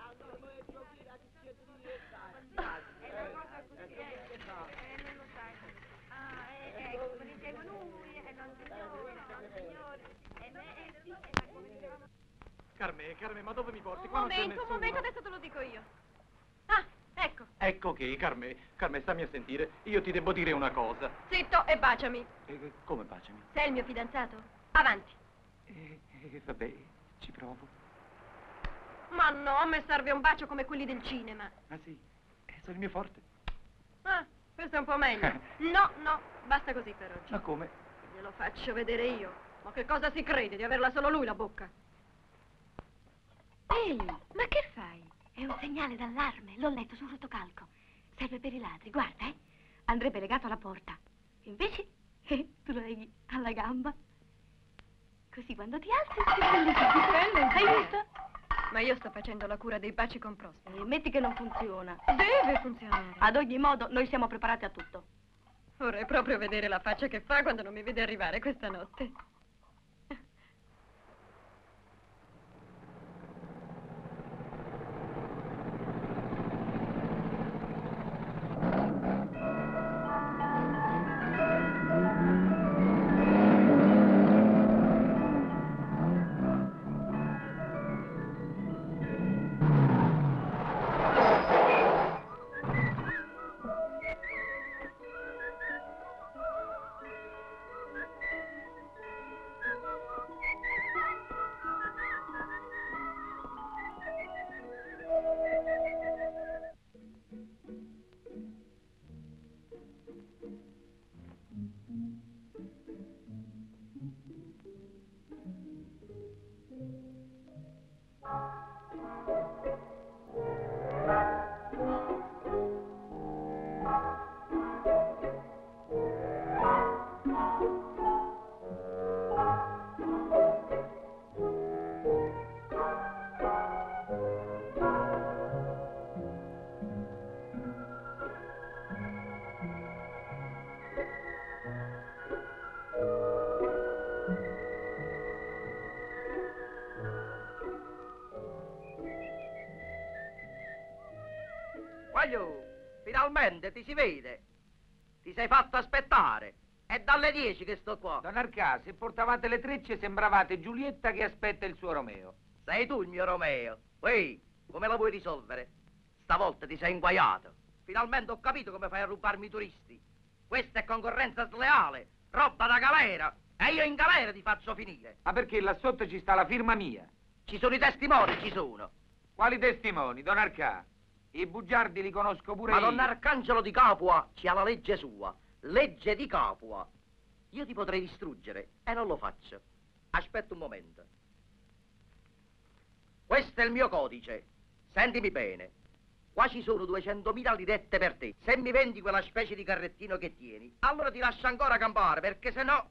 Carme, Carme, ma dove mi porti? Un Qua momento, un momento, adesso te lo dico io. Ah, ecco. Ecco che, Carme, Carme, stammi a sentire. Io ti devo dire una cosa. Zitto e baciami. Eh, come baciami? Sei il mio fidanzato? Avanti. Eh, eh, vabbè, ci provo. Ma no, a me serve un bacio come quelli del cinema. Ah sì, eh, sono il mio forte. Ah, questo è un po' meglio. No, no, basta così per oggi. Ma come? Glielo faccio vedere io. Ma che cosa si crede di averla solo lui la bocca? Ehi, ma che fai? È un segnale d'allarme. L'ho letto sul rotocalco. Serve per i ladri, guarda, eh. Andrebbe legato alla porta. Invece, eh, tu lo leghi alla gamba. Così quando ti alzi ti prendi Quello Hai è. visto? Ma io sto facendo la cura dei baci con Prospero. Eh, metti che non funziona. Deve funzionare. Ad ogni modo, noi siamo preparati a tutto. Vorrei proprio vedere la faccia che fa quando non mi vede arrivare questa notte. Finalmente ti si vede. Ti sei fatto aspettare. È dalle 10 che sto qua. Don Arcà, se portavate le trecce sembravate Giulietta che aspetta il suo Romeo. Sei tu il mio Romeo. Ehi, come la vuoi risolvere? Stavolta ti sei inguaiato. Finalmente ho capito come fai a rubarmi i turisti. Questa è concorrenza sleale, roba da galera. E io in galera ti faccio finire. Ma perché là sotto ci sta la firma mia? Ci sono i testimoni, ci sono. Quali testimoni, Don Arcà? I bugiardi li conosco pure Ma io. Arcangelo di Capua ci ha la legge sua. Legge di Capua. Io ti potrei distruggere e non lo faccio. Aspetta un momento. Questo è il mio codice. Sentimi bene. Qua ci sono 200.000 lirette per te. Se mi vendi quella specie di carrettino che tieni, allora ti lascio ancora campare, perché se no...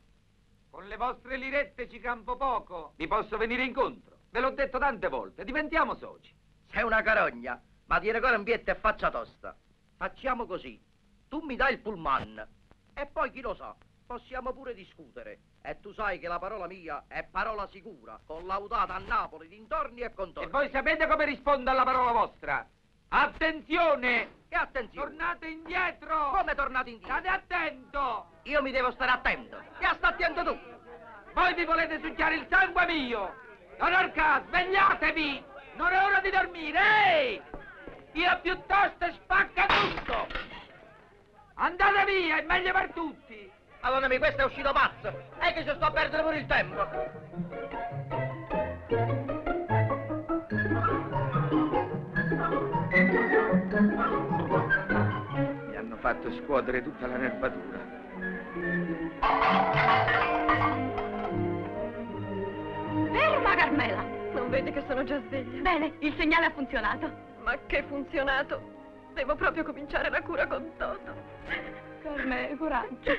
Con le vostre lirette ci campo poco. Vi posso venire incontro. Ve l'ho detto tante volte, diventiamo soci. Sei una carogna, ma tieni ancora un pietto e faccia tosta. Facciamo così. Tu mi dai il pullman e poi chi lo sa, possiamo pure discutere. E tu sai che la parola mia è parola sicura, collaudata a Napoli, dintorni e contorni. E voi sapete come rispondo alla parola vostra? Attenzione! Che attenzione! Tornate indietro! Come tornate indietro? State attento! Io mi devo stare attento. Che sta attento tu? Voi vi volete succhiare il sangue mio! Onorca, svegliatevi! Non è ora di dormire! Ehi! Io piuttosto spacca tutto! Andate via, è meglio per tutti! Madonna mia, questo è uscito pazzo! È che ci sto a perdere pure il tempo! Mi hanno fatto scuotere tutta la nervatura. Ferma, Carmela! Non vede che sono già sveglia? Bene, il segnale ha funzionato. Ma che funzionato! Devo proprio cominciare la cura con Toto. Carme, coraggio.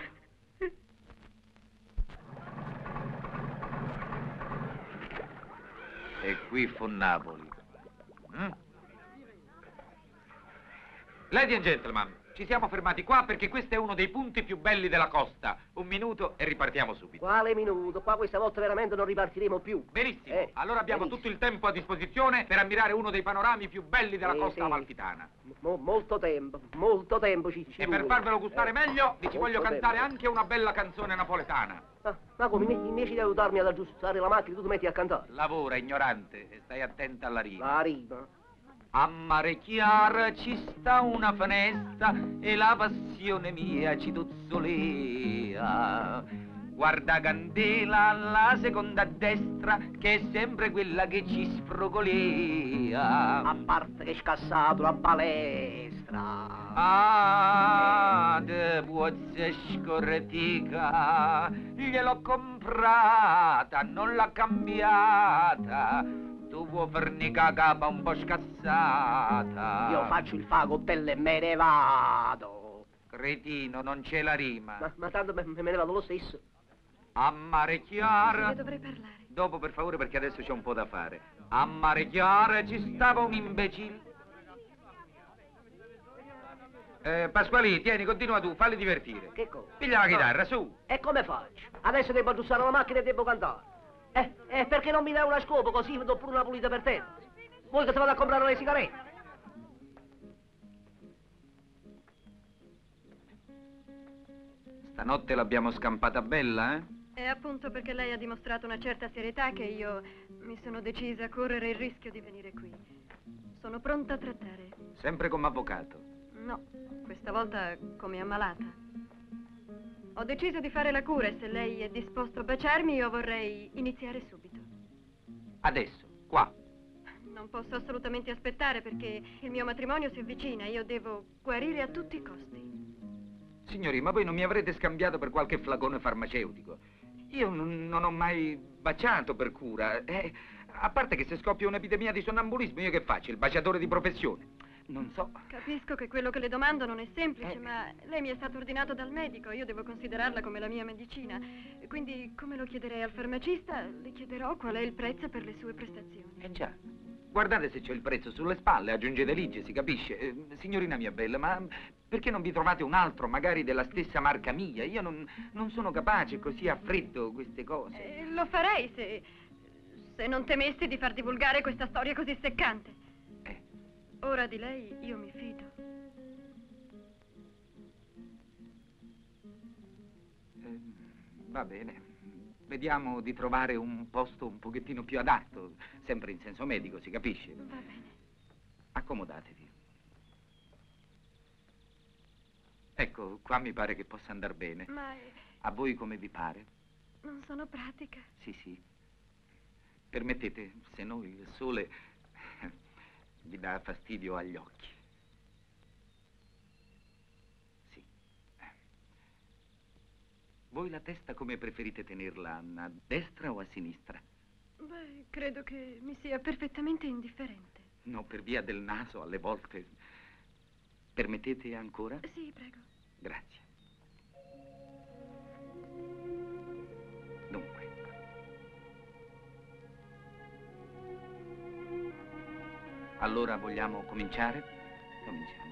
E qui fu Napoli. Mm? Lady and gentlemen, ci siamo fermati qua perché questo è uno dei punti più belli della costa. Un minuto e ripartiamo subito. Quale minuto? Qua questa volta veramente non ripartiremo più. Benissimo, Eh, allora abbiamo benissimo. tutto il tempo a disposizione per ammirare uno dei panorami più belli della Sì, costa sì. amalfitana. Mo- molto tempo, molto tempo ci, ci E per farvelo gustare Eh, meglio, vi ci voglio molto cantare tempo. anche una bella canzone napoletana. Ma, ma come, invece- invece di aiutarmi ad aggiustare la macchina, tu ti metti a cantare? Lavora, ignorante, e stai attenta alla rima. La rima. A mare chiaro ci sta una finestra e la passione mia ci tuzzolea. Guarda candela alla seconda a destra che è sempre quella che ci sfrogolea. A parte che è scassato la palestra. Ah, de buozza scortica, gliel'ho comprata, non l'ha cambiata. Tu vuoi farnica capa un po' scassata. Io faccio il fagottello e me ne vado. Cretino, non c'è la rima. Ma, ma tanto me, me ne vado lo stesso. A mare Le chiaro. dovrei parlare. Dopo, per favore, perché adesso c'è un po' da fare. A mare chiaro ci stava un imbecille. Eh, Pasqualì, tieni, continua tu, falli divertire. Che cosa? Piglia la No. chitarra, su. E come faccio? Adesso devo aggiustare la macchina e devo cantare. Eh, eh, perché non mi dai una scopa così do pure una pulita per te? Vuoi che te vada a comprare le sigarette? Stanotte l'abbiamo scampata bella, eh? È appunto perché lei ha dimostrato una certa serietà che io mi sono decisa a correre il rischio di venire qui. Sono pronta a trattare. Sempre come avvocato. No, questa volta come ammalata. Ho deciso di fare la cura e se lei è disposto a baciarmi io vorrei iniziare subito. Adesso, qua. Non posso assolutamente aspettare perché il mio matrimonio si avvicina. Io devo guarire a tutti i costi. Signori, ma voi non mi avrete scambiato per qualche flacone farmaceutico? Io non, non ho mai baciato per cura. eh, a parte che se scoppia un'epidemia di sonnambulismo, io che faccio? Il baciatore di professione? Non so. Capisco che quello che le domando non è semplice, Eh. ma lei mi è stato ordinato dal medico. Io devo considerarla come la mia medicina. Quindi, come lo chiederei al farmacista, le chiederò qual è il prezzo per le sue prestazioni. Eh già. Guardate se c'è il prezzo sulle spalle, aggiungete ligge, si capisce. Eh, signorina mia bella, ma perché non vi trovate un altro, magari della stessa marca mia? Io non, non sono capace così a freddo queste cose. Eh, lo farei se. se non temessi di far divulgare questa storia così seccante. Ora di lei io mi fido. Eh, va bene. Vediamo di trovare un posto un pochettino più adatto, sempre in senso medico, si capisce. Va bene. Accomodatevi. Ecco, qua mi pare che possa andare bene. Ma A voi come vi pare? non sono pratica. Sì, sì. Permettete, se no il sole vi dà fastidio agli occhi. Sì. Voi la testa come preferite tenerla? A destra o a sinistra? Beh, credo che mi sia perfettamente indifferente. No, per via del naso alle volte. Permettete ancora? Sì, prego. Grazie. Allora vogliamo cominciare? Cominciamo.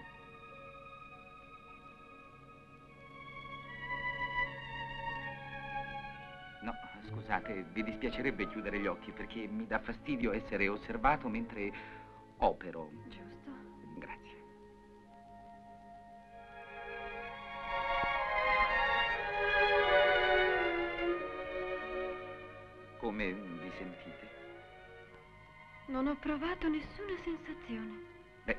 No, scusate, vi dispiacerebbe chiudere gli occhi perché mi dà fastidio essere osservato mentre opero. Non ho provato nessuna sensazione. Beh,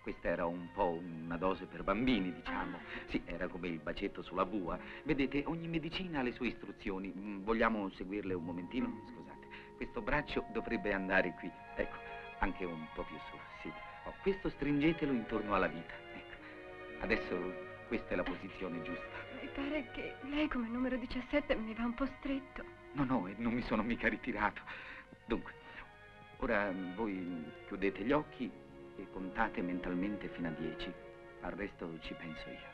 questa era un po' una dose per bambini, diciamo. Sì, era come il bacetto sulla bua. Vedete, ogni medicina ha le sue istruzioni. Mm, Vogliamo seguirle un momentino? Scusate, questo braccio dovrebbe andare qui. Ecco, anche un po' più su, sì. Oh, questo stringetelo intorno alla vita. Ecco, adesso questa è la posizione giusta. Mi pare che lei come numero 17 mi va un po' stretto. No, no, non mi sono mica ritirato. Dunque, ora voi chiudete gli occhi e contate mentalmente fino a 10. Al resto ci penso io.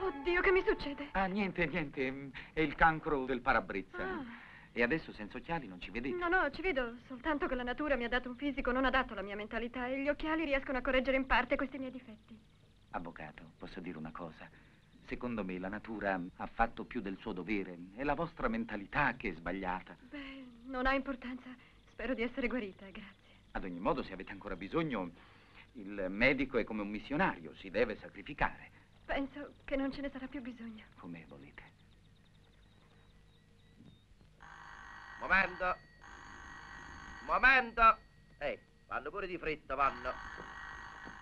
Oddio, che mi succede? Ah, niente, niente, è il cancro del parabrezza. Ah. E adesso senza occhiali non ci vedete? No, no, ci vedo soltanto che la natura mi ha dato un fisico non adatto alla mia mentalità e gli occhiali riescono a correggere in parte questi miei difetti. Avvocato, posso dire una cosa? Secondo me la natura ha fatto più del suo dovere. È la vostra mentalità che è sbagliata. Beh, non ha importanza. Spero di essere guarita, grazie. Ad ogni modo, se avete ancora bisogno, il medico è come un missionario, si deve sacrificare. Penso che non ce ne sarà più bisogno. Come volete. Momento. Momento. Ehi, vanno pure di fretta, vanno.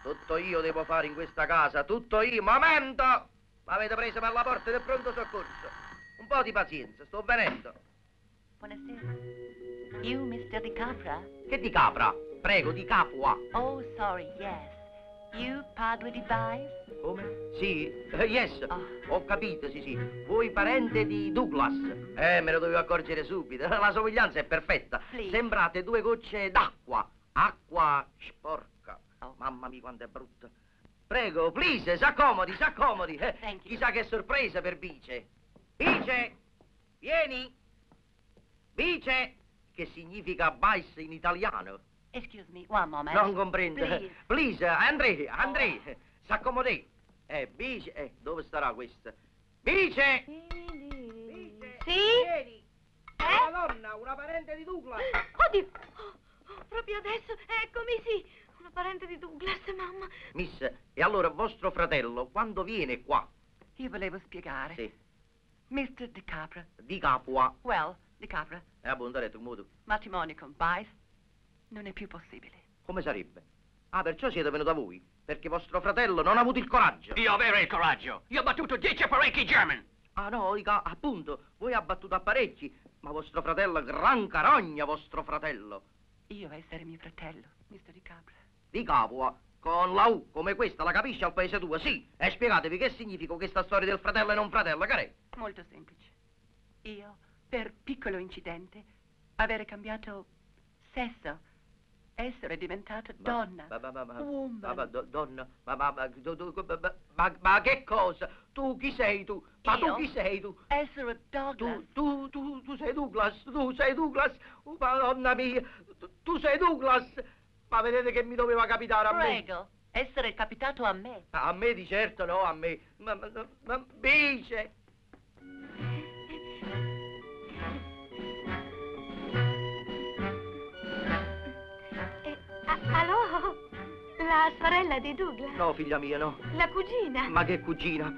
Tutto io devo fare in questa casa, tutto io. Momento! M'avete preso per la porta del pronto soccorso. Un po' di pazienza, sto venendo. Buonasera. You, Mr. Di Capra? Che di capra? Prego, di capua. Oh, sorry, yes. You, Padre di Vice? Come? Sì, eh, yes, Ah. ho capito, sì, sì. Voi parente di Douglas. Eh, me lo dovevo accorgere subito. La somiglianza è perfetta. Please. Sembrate due gocce d'acqua. Acqua sporca. Oh. Mamma mia, quanto è brutta. Prego, please, s'accomodi, s'accomodi. Eh, Thank you. chissà che sorpresa per Bice. Bice, vieni. Bice, che significa vice in italiano. Excuse me, one moment. Non comprendo. Please. Please, André, André, s'accomodi. Eh, Bice, eh, dove starà questa? Bice! Bice! Sì? Vieni! Eh? Una donna, una parente di Douglas. Oddio! Oh, oh, proprio adesso, eccomi sì! Una parente di Douglas, mamma. Miss, e allora vostro fratello, quando viene qua? Io volevo spiegare. Sì, Mr. Di Capra. di Capua. Well, Di Capra, E appunto ha detto modo. matrimonio con Vice non è più possibile. Come sarebbe? Ah, perciò siete venuti a voi? Perché vostro fratello non ha avuto il coraggio. Io avere il coraggio. Io ho battuto dieci apparecchi German. Ah no, dica, appunto, voi ha battuto apparecchi, ma vostro fratello, gran carogna vostro fratello. Io essere mio fratello, Mr. Di Capra. Di Capua, con la U, come questa, la capisci al paese tuo, sì. E spiegatevi che significa questa storia del fratello e non fratello, care? Molto semplice. Io, per piccolo incidente, avere cambiato sesso, essere diventata donna. Ma, ma, ma, ma, Woman. ma, ma, do- donna, ma, ma, ma, ma, ma, che cosa? Tu chi sei tu? Ma tu Io? chi sei tu? Essere Douglas. Tu, tu, tu, tu sei Douglas, tu sei Douglas, oh, madonna mia, tu, tu sei Douglas. Ma vedete che mi doveva capitare a me? Prego, essere capitato a me. A me di certo no, a me. Ma, ma, ma, ma Bice! La sorella di Douglas? No, figlia mia, no. La cugina? Ma che cugina?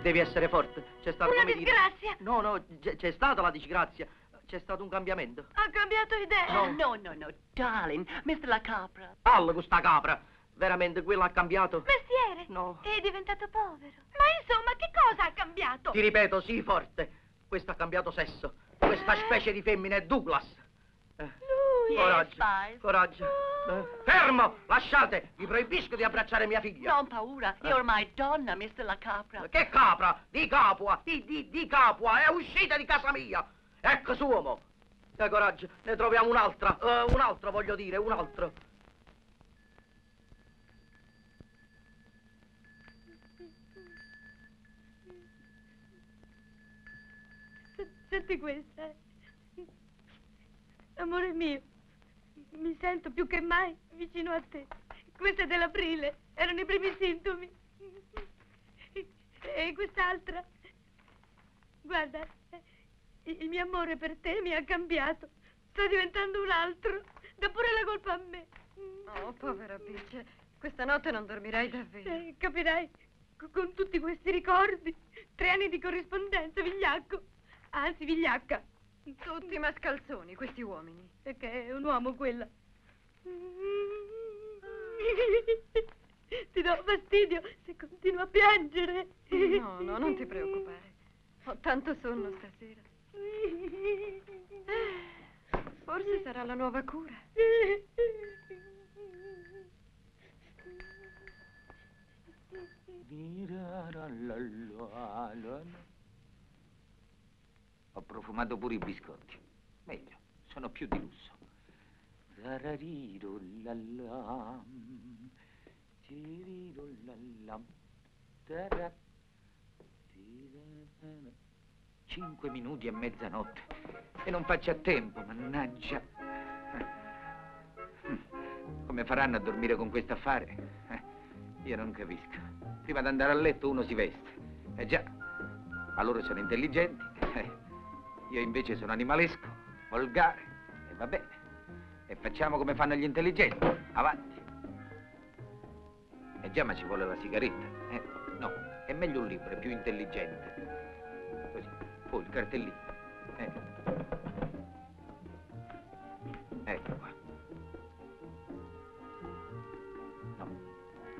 Devi essere forte. C'è stato Una come dire- disgrazia? No, no, c'è, stata la disgrazia. C'è stato un cambiamento. Ha cambiato idea? No, no, no, no, darling, Mr. La Capra. Palla questa capra! Veramente quella ha cambiato? Mestiere? No. È diventato povero. Ma insomma, che cosa ha cambiato? Ti ripeto, sii forte. Questo ha cambiato sesso. Questa Eh? specie di femmina è Douglas. Eh, Lui? Coraggio, Vice. coraggio. Eh, Fermo! Lasciate! Vi proibisco di abbracciare mia figlia. Non paura, Eh. you're my donna, Mr. La Capra. Che capra? Di Capua! Di, di, di Capua! È uscita di casa mia! Ecco su uomo! E coraggio, ne troviamo un'altra. Eh, un altro voglio dire, un altro. S- Senti questa. Amore mio, mi sento più che mai vicino a te. Questa è dell'aprile, erano i primi sintomi. E quest'altra, guarda, il mio amore per te mi ha cambiato. Sta diventando un altro. Dà pure la colpa a me. Oh, povera Bice, questa notte non dormirai davvero. Eh, capirai, co- con tutti questi ricordi, tre anni di corrispondenza, vigliacco. Anzi, vigliacca. Tutti mascalzoni, questi uomini. Perché è un uomo quella. Ti do fastidio se continuo a piangere. No, no, non ti preoccupare. Ho tanto sonno stasera. Forse sarà la nuova cura. Ho profumato pure i biscotti. Meglio, sono più di lusso. Cinque minuti e mezzanotte. E non faccio a tempo, mannaggia. Come faranno a dormire con questo affare? Io non capisco. Prima di andare a letto uno si veste. Eh già, ma loro sono intelligenti. Io invece sono animalesco, volgare. E va bene. E facciamo come fanno gli intelligenti. Avanti. Eh già, ma ci vuole la sigaretta. Eh, no, è meglio un libro, è più intelligente. Così. Poi il cartellino. Eh. Ecco qua. No,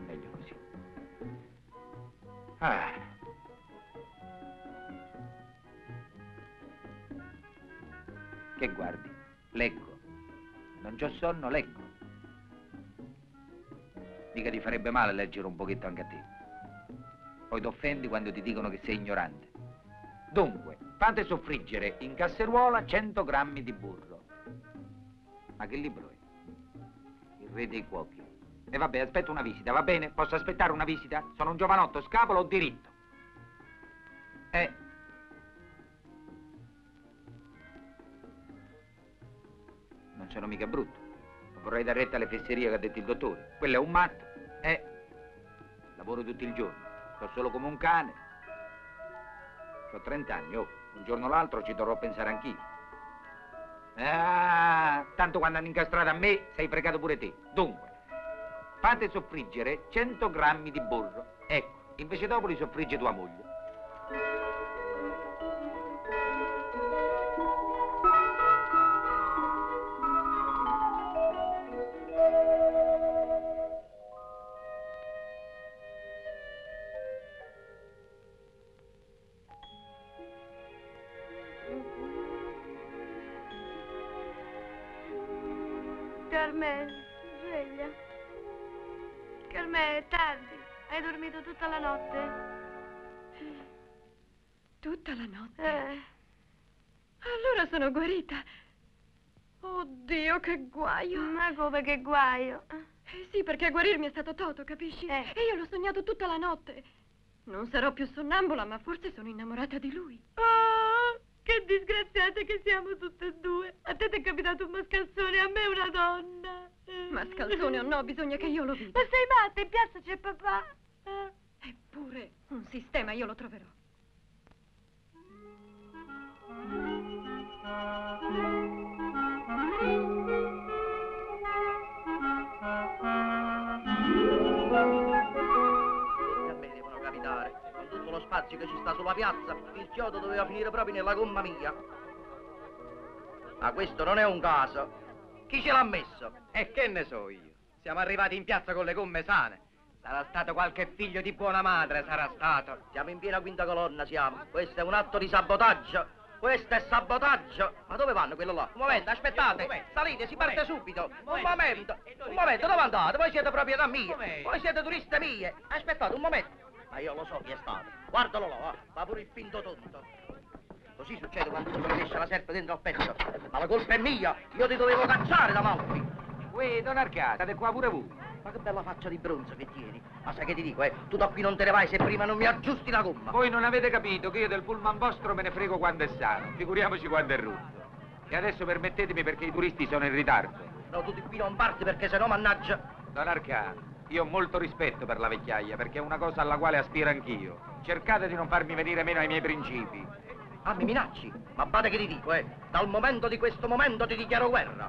meglio così. Ah. Che guardi? Leggo. Non c'ho sonno, leggo. Mica ti farebbe male leggere un pochetto anche a te. Poi ti offendi quando ti dicono che sei ignorante. Dunque, fate soffriggere in casseruola 100 grammi di burro. Ma che libro è? Il re dei cuochi. E vabbè, aspetto una visita, va bene? Posso aspettare una visita? Sono un giovanotto, scapolo o diritto? Eh. Sono mica brutto. Non vorrei dar retta alle fesserie che ha detto il dottore. Quello è un matto. Eh. Lavoro tutto il giorno. Sto solo come un cane. Ho 30 anni, oh. Un giorno o l'altro ci dovrò pensare anch'io. Ah, tanto quando hanno incastrato a me, sei fregato pure te. Dunque, fate soffriggere 100 grammi di burro. Ecco, invece dopo li soffrigge tua moglie. Sono guarita. Oddio, che guaio. Ma come che guaio? Eh sì, perché a guarirmi è stato Toto, capisci? Eh. E io l'ho sognato tutta la notte. Non sarò più sonnambula, ma forse sono innamorata di lui. Oh, che disgraziate che siamo tutte e due. A te ti è capitato un mascalzone, a me una donna. Mascalzone o no, bisogna che io lo vida. Ma sei matta, in piazza c'è papà. Eppure, un sistema io lo troverò. Spazio che ci sta sulla piazza, il chiodo doveva finire proprio nella gomma mia. Ma questo non è un caso. Chi ce l'ha messo? E che ne so io? Siamo arrivati in piazza con le gomme sane. Sarà stato qualche figlio di buona madre, sarà stato. Siamo in piena quinta colonna, siamo. Questo è un atto di sabotaggio. Questo è sabotaggio. Ma dove vanno quello là? Un momento, aspettate. Salite, si parte subito. Un momento. Un momento, dove andate? Voi siete proprietà mie. Voi siete turiste mie. Aspettate un momento. Ma io lo so chi è stato. Guardalo là, va. Va pure il finto tonto. Così succede quando uno mi esce la serpe dentro al petto. Ma la colpa è mia. Io ti dovevo cacciare da Malfi. Uè, don Arcade, state qua pure voi. Ma che bella faccia di bronzo che tieni. Ma sai che ti dico, eh? Tu da qui non te ne vai se prima non mi aggiusti la gomma. Voi non avete capito che io del pullman vostro me ne frego quando è sano, figuriamoci quando è rotto. E adesso permettetemi perché i turisti sono in ritardo. No, tu di qui non parti perché sennò mannaggia. Don Arcade, io ho molto rispetto per la vecchiaia perché è una cosa alla quale aspiro anch'io. Cercate di non farmi venire meno ai miei principi. Ah, mi minacci? Ma bada che ti dico, eh. Dal momento di questo momento ti dichiaro guerra.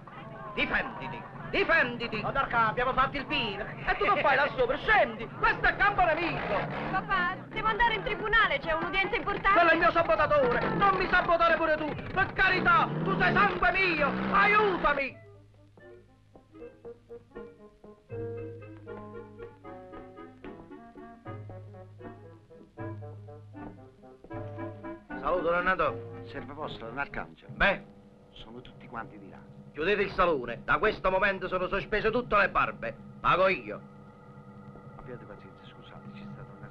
Difenditi, difenditi. Ma Darca, abbiamo fatto il pino. E tu non fai là sopra, scendi. Questo è campo nemico. Papà, devo andare in tribunale, c'è un'udienza importante. Quello è il mio sabotatore. Non mi sabotare pure tu. Per carità, tu sei sangue mio. Aiutami. Saluto, Renato. Serve vostro, don Arcangelo. Beh, Sono tutti quanti di là. Chiudete il salone. Da questo momento sono sospese tutte le barbe. Pago io. Abbiate pazienza, scusate, ci sta don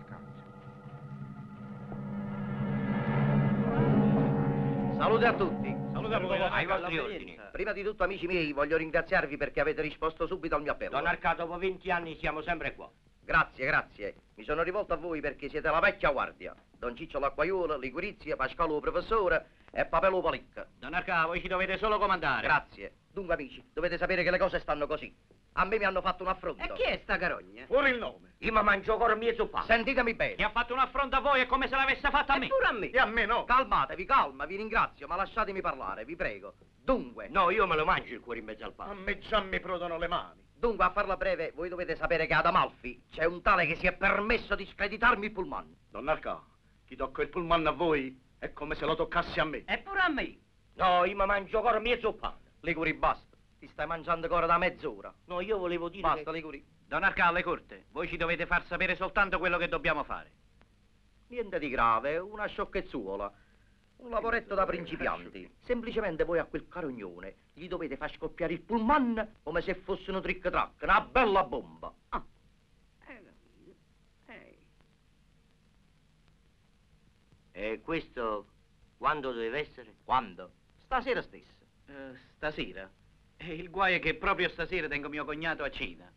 Arcangelo. Salute a tutti. Salute a voi, ai vostri ordini. Prima di tutto, amici miei, voglio ringraziarvi perché avete risposto subito al mio appello. Don Arcadio, dopo 20 anni siamo sempre qua. Grazie, grazie. Mi sono rivolto a voi perché siete la vecchia guardia. Don Ciccio L'acquaiuolo, Ligurizia, Pasqualo Professore e Papelo Policca. Don Arcadio, voi ci dovete solo comandare. Grazie. Dunque, amici, dovete sapere che le cose stanno così. A me mi hanno fatto un affronto. E chi è sta carogna? Fuori il nome. Io mi mangio cor mio zuppa. Sentitemi bene. Chi ha fatto un affronto a voi è come se l'avesse fatto a me. Pure a me. E a me no. Calmatevi, calma, vi ringrazio, ma lasciatemi parlare, vi prego. Dunque, No, io me lo mangio il cuore in mezzo al A pane. me già mi prodano le mani. dunque, a farla breve, voi dovete sapere che ad Amalfi c'è un tale che si è permesso di screditarmi il pullman. Don Arca, chi tocca il pullman a voi è come se lo toccassi a me. Eppure a me. No, io mi mangio cor mio zuppa. Liguri, basta. Ti stai mangiando ancora da mezz'ora. No, io volevo dire Basta, che... Liguri. Don Arcadio, alle corte, voi ci dovete far sapere soltanto quello che dobbiamo fare. Niente di grave, una sciocchezzuola. Un lavoretto da principianti. Semplicemente voi a quel carognone gli dovete far scoppiare il pullman come se fosse un trick track, una bella bomba. Ah, E questo quando deve essere? quando? Stasera stesso. Eh, stasera? E il guaio è che proprio stasera tengo mio cognato a cena.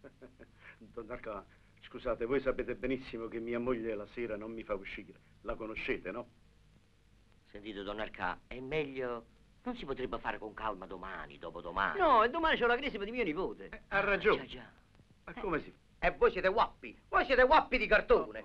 Don Arca, scusate, voi sapete benissimo che mia moglie la sera non mi fa uscire. La conoscete, no? Sentite, don Arcà, è meglio... Non si potrebbe fare con calma domani, dopodomani. No, e domani c'è la cresima di mio nipote. Ha ragione. Già, già. Ma come si fa? E voi siete guappi, voi siete guappi di cartone.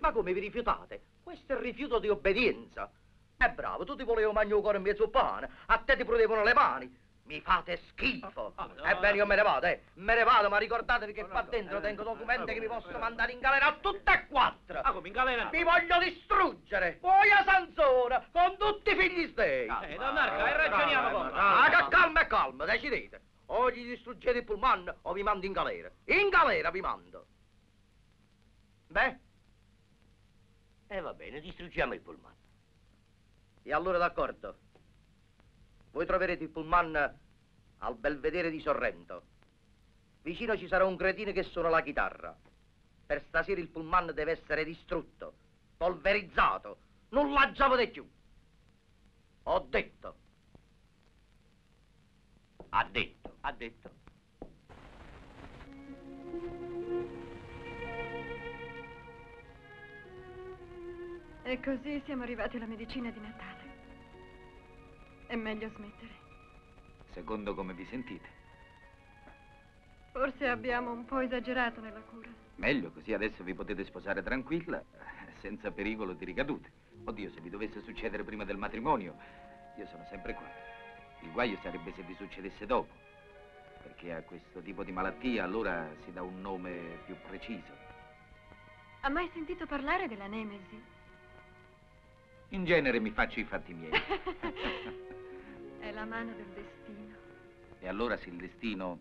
Ma come vi rifiutate? Questo è il rifiuto di obbedienza. È bravo, tu ti volevo mangiare ancora in mezzo pane, a te ti prudevano le mani. Mi fate schifo. Ebbene, io me ne vado, eh. Me ne vado, ma ricordatevi che qua dentro tengo documenti che vi posso mandare in galera a tutte e quattro. Ah, come in galera? Vi voglio distruggere. Voi a Sansona, con tutti i figli stei. Eh, don Arca, e ragioniamo con Ah, che calma e calma, decidete. O gli distruggete il pullman o vi mando in galera. In galera vi mando. Beh, E va bene, distruggiamo il pullman. e allora d'accordo. Voi troverete il pullman al Belvedere di Sorrento. Vicino ci sarà un cretino che suona la chitarra. Per stasera il pullman deve essere distrutto, polverizzato. Non l'aggiavate più. Ho detto. Ha detto, ha detto. E così siamo arrivati alla medicina di Natale. È meglio smettere. Secondo come vi sentite. Forse abbiamo un po' esagerato nella cura. Meglio, così adesso vi potete sposare tranquilla, senza pericolo di ricadute. Oddio, se vi dovesse succedere prima del matrimonio, io sono sempre qua. Il guaio sarebbe se vi succedesse dopo, perché a questo tipo di malattia allora si dà un nome più preciso. Ha mai sentito parlare della Nemesi? In genere mi faccio i fatti miei. È la mano del destino. E allora se il destino,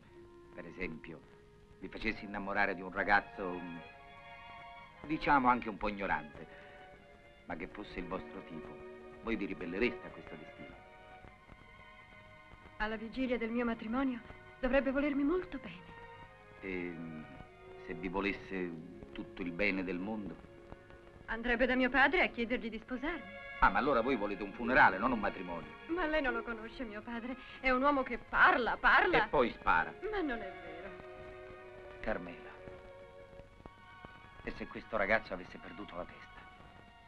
per esempio, vi facesse innamorare di un ragazzo, mm, diciamo anche un po' ignorante, ma che fosse il vostro tipo, voi vi ribellereste a questo destino. Alla vigilia del mio matrimonio dovrebbe volermi molto bene. E mm, se vi volesse tutto il bene del mondo? Andrebbe da mio padre a chiedergli di sposarmi. Ah, ma allora voi volete un funerale, non un matrimonio. Ma lei non lo conosce, mio padre. È un uomo che parla, parla. E poi spara. Ma non è vero. Carmela. E se questo ragazzo avesse perduto la testa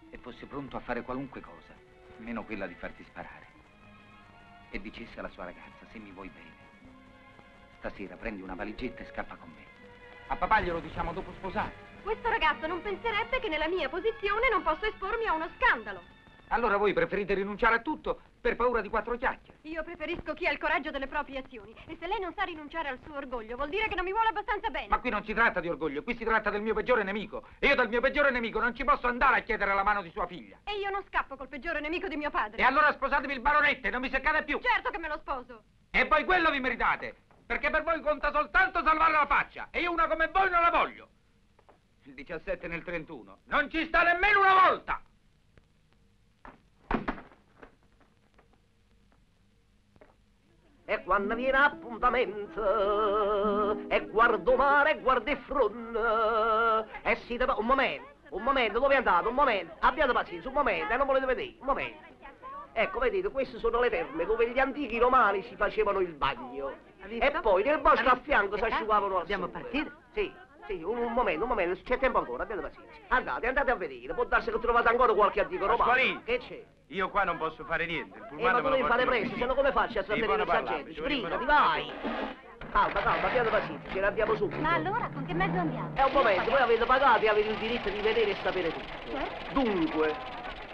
e fosse pronto a fare qualunque cosa, meno quella di farti sparare, e dicesse alla sua ragazza, se mi vuoi bene, stasera prendi una valigetta e scappa con me. A papà glielo diciamo dopo sposare. Questo ragazzo non penserebbe che nella mia posizione non posso espormi a uno scandalo. Allora voi preferite rinunciare a tutto per paura di quattro chiacchiere. Io preferisco chi ha il coraggio delle proprie azioni. E se lei non sa rinunciare al suo orgoglio, vuol dire che non mi vuole abbastanza bene. Ma qui non si tratta di orgoglio, qui si tratta del mio peggiore nemico. E io dal mio peggiore nemico non ci posso andare a chiedere la mano di sua figlia. E io non scappo col peggiore nemico di mio padre. E allora sposatevi il baronetto e non mi seccate più. Certo che me lo sposo. E poi quello vi meritate. Perché per voi conta soltanto salvare la faccia. E io una come voi non la voglio. Il 17 nel 31. Non ci sta nemmeno una volta. E quando viene appuntamento, e guardo mare, e guardo il front, e si deve... Un momento, un momento, dove è andato? Un momento, abbiate pazienza, un momento, e non volete vedere, un momento. Ecco, vedete, queste sono le terme dove gli antichi romani si facevano il bagno. E poi nel bosco a fianco si asciugavano al Dobbiamo sole. partire? Sì, sì, un, un momento, un momento, c'è tempo ancora, abbiate pazienza. Andate, andate a vedere, può darsi che trovate ancora qualche antico romano. Pasqualini. Che c'è? Io qua non posso fare niente. Il Eh, pullman ma me tu lo devi fare presto, se no come faccio a buona questa gente? Sbrigati, vai! Calma, calma, abbiate pazienza, ce l'abbiamo subito. Ma allora con che mezzo andiamo? È un momento, voi avete pagato e avete il diritto di vedere e sapere tutto. Certo. Dunque,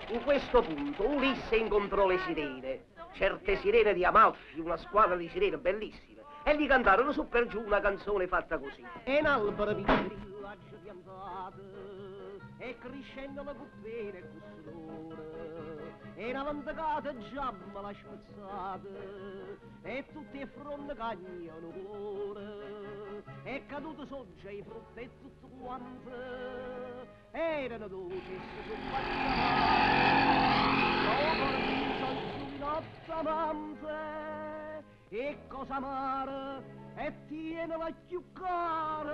in questo punto Ulisse incontrò le sirene, certe sirene di Amalfi, una squadra di sirene bellissime, e gli cantarono su per giù una canzone fatta così. E in albero vi villaggio piantate, e crescendo le puttane e cussurore, e una ventacata giamma la spezzate, e tutti i fronte cagnano cuore, e caduto soggia i frutti e tutto quanto, erano dolci su amante, e cosa amare, e tiene la più cara,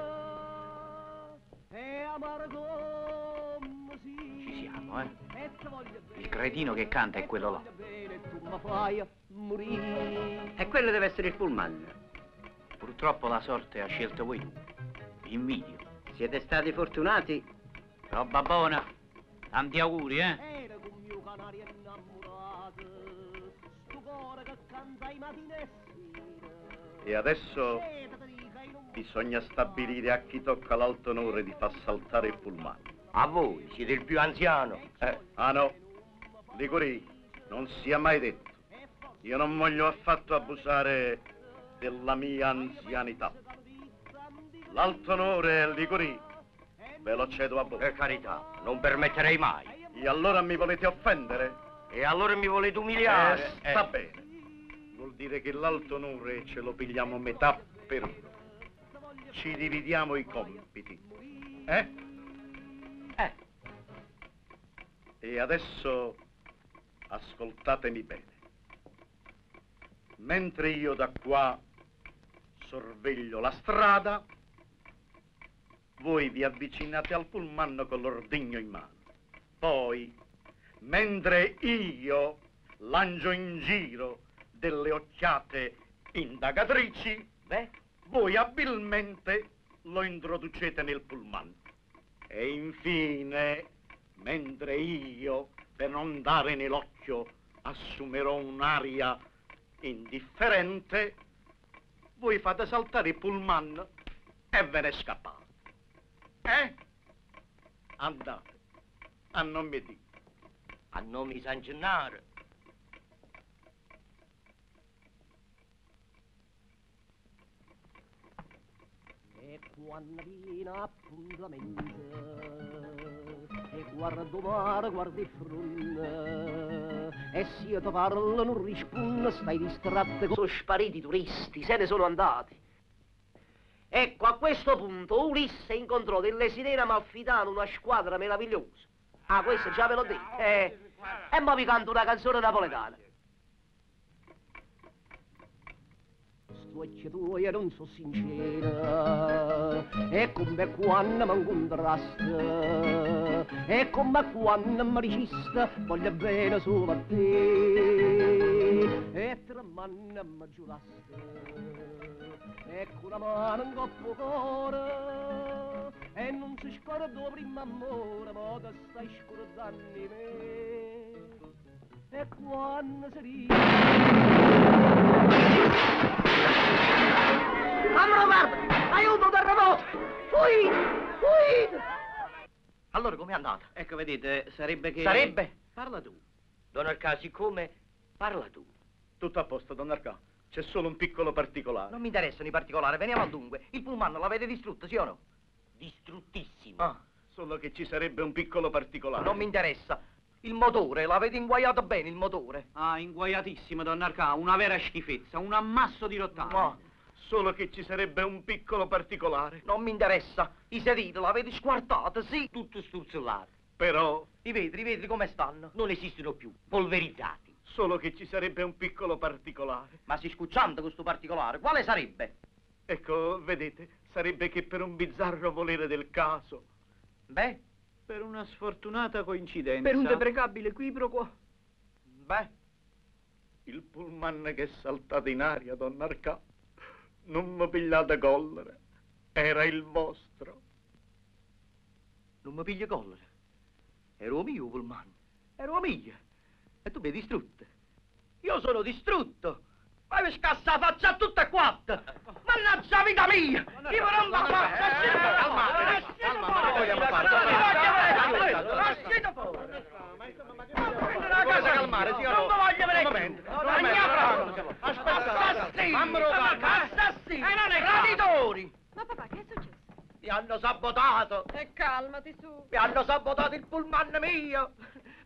e amare come si. Ci siamo, eh? E te voglio bene, Il cretino che canta è quello là. bene, tu mi fai morire. E quello deve essere il pullman. Purtroppo la sorte ha scelto voi due. Vi invidio. Siete stati fortunati? Roba buona. Tanti auguri, eh? Era con mio canario innamorato, sto cuore che canta i mattini e adesso bisogna stabilire a chi tocca l'alto onore di far saltare il pullman. A voi, siete il più anziano. Eh, ah no, Liguri, non sia mai detto. Io non voglio affatto abusare della mia anzianità. L'alto onore, Liguri, ve lo cedo a voi. Per carità, non permetterei mai. E allora mi volete offendere? E allora mi volete umiliare? Eh, sta bene. Vuol dire che l'alto onore ce lo pigliamo metà per uno. Ci dividiamo i compiti. Eh? Eh. E adesso ascoltatemi bene. Mentre io da qua sorveglio la strada, voi vi avvicinate al pullman con l'ordigno in mano. Poi, mentre io lancio in giro delle occhiate indagatrici, Beh, voi abilmente lo introducete nel pullman. E infine, mentre io, per non dare nell'occhio, assumerò un'aria indifferente, voi fate saltare il pullman e ve ne scappate. Eh? Andate, a nome di... a nome di San Gennaro. E quando viene appuntamento, e guardo mare, guardo il front, e se io ti parlo non rispondo, stai distratto. Sono spariti i turisti, se ne sono andati. Ecco, a questo punto Ulisse incontrò delle sirene amalfitane, una squadra meravigliosa. Ah, questo già ve l'ho detto. Eh, e mo vi canto una canzone napoletana. Stuocchia tua non so sincera. E come quando mi incontrasta E come quando mi dicista Voglio bene solo a te. E tre mani mi giuraste E con una mano in coppo cuore E non si scorda prima amore Ma te stai scordando me. E quando si Mamma guarda! Aiuto terremoto! Fuite! Fuite! Allora com'è andata? Ecco, vedete, sarebbe che... Sarebbe? Parla tu. Don Arcà, siccome... Parla tu. Tutto a posto, Don Arcà. C'è solo un piccolo particolare. Non mi interessano i particolari, veniamo al dunque. Il pullman l'avete distrutto, sì o no? Distruttissimo. Ah, solo che ci sarebbe un piccolo particolare. Non mi interessa. Il motore, l'avete inguaiato bene il motore. Ah, inguaiatissimo, Don Arcà, una vera schifezza, un ammasso di rottame. No, solo che ci sarebbe un piccolo particolare. Non mi interessa. I sedili l'avete squartato, sì. Tutto sturzollato. Però, I vetri, i vetri come stanno? Non esistono più. Polverizzati. solo che ci sarebbe un piccolo particolare. Ma si scucciando questo particolare, quale sarebbe? Ecco, vedete, sarebbe che per un bizzarro volere del caso, Beh, Per una sfortunata coincidenza. Per un deprecabile equivoco. beh, il pullman che è saltato in aria, Don Arcà, non mi pigliate collera, era il vostro. non mi piglia collera. Ero mio, pullman. Ero mio. E tu mi hai distrutto. Io sono distrutto. Ma mi scassa la faccia a tutte e quattro. Mannaggia la vita mia! Io non la faccio! Calmate, calmate, ma vogliamo fare? Lasciate fuori! Calmare, signora? Non vi voglio vedere Non Aspetta! Assassini! Fammelo calmare. Assassini! Traditori! Ma papà, che è successo? Mi hanno sabotato! E calmati su. Mi hanno sabotato il pullman mio!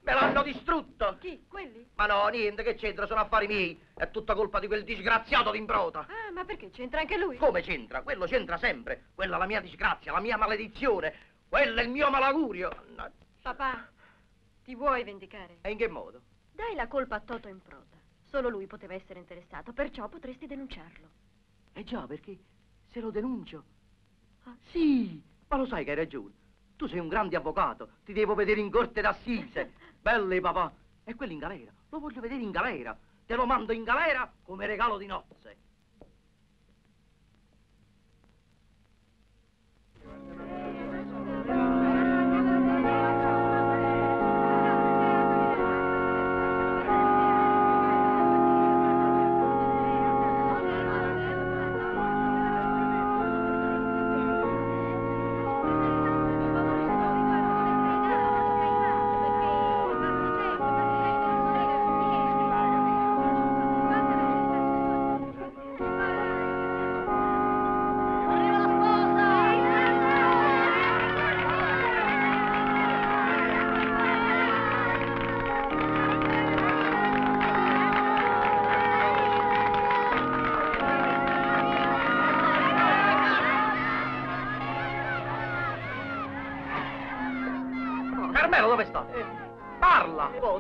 Me l'hanno distrutto! Chi? Quelli? Ma no, niente, che c'entra? Sono affari miei. È tutta colpa di quel disgraziato d'improta. Ah, ma perché c'entra anche lui? Come c'entra? Quello c'entra sempre. Quella è la mia disgrazia, la mia maledizione. Quello è il mio malaugurio. No, Papà, ti vuoi vendicare? E in che modo? Dai la colpa a Toto Improta. Solo lui poteva essere interessato, perciò potresti denunciarlo. Eh già, perché se lo denuncio... Ah, sì, ma lo sai che hai ragione. Tu sei un grande avvocato, ti devo vedere in corte d'assise. Belle papà. E quello in galera, lo voglio vedere in galera. Te lo mando in galera come regalo di nozze.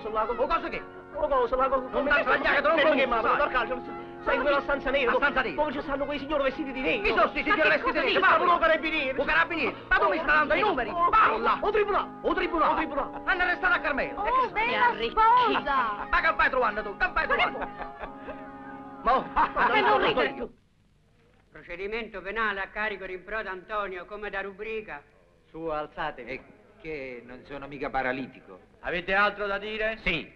Cosa là? O cosa che? Oh, cosa là? Non sbagliato, non Fermo che mamma. Don Calcio, sai in quella stanza nera? La stanza nera? Dove ci stanno quei signori vestiti di nero? Chi sono sti signori vestiti di nero? I carabinieri. O carabinieri? Ma tu mi stai dando i numeri? Parla! O tribunale. O tribunale? O tribunale. Hanno arrestato a Carmelo. Oh, bella sposa! Ma che vai trovando tu? Che vai trovando? Mo, che non ridere. io. Procedimento penale a carico di Improta Antonio, come da rubrica. Su, alzatevi. E che non sono mica paralitico. Avete altro da dire? Sì.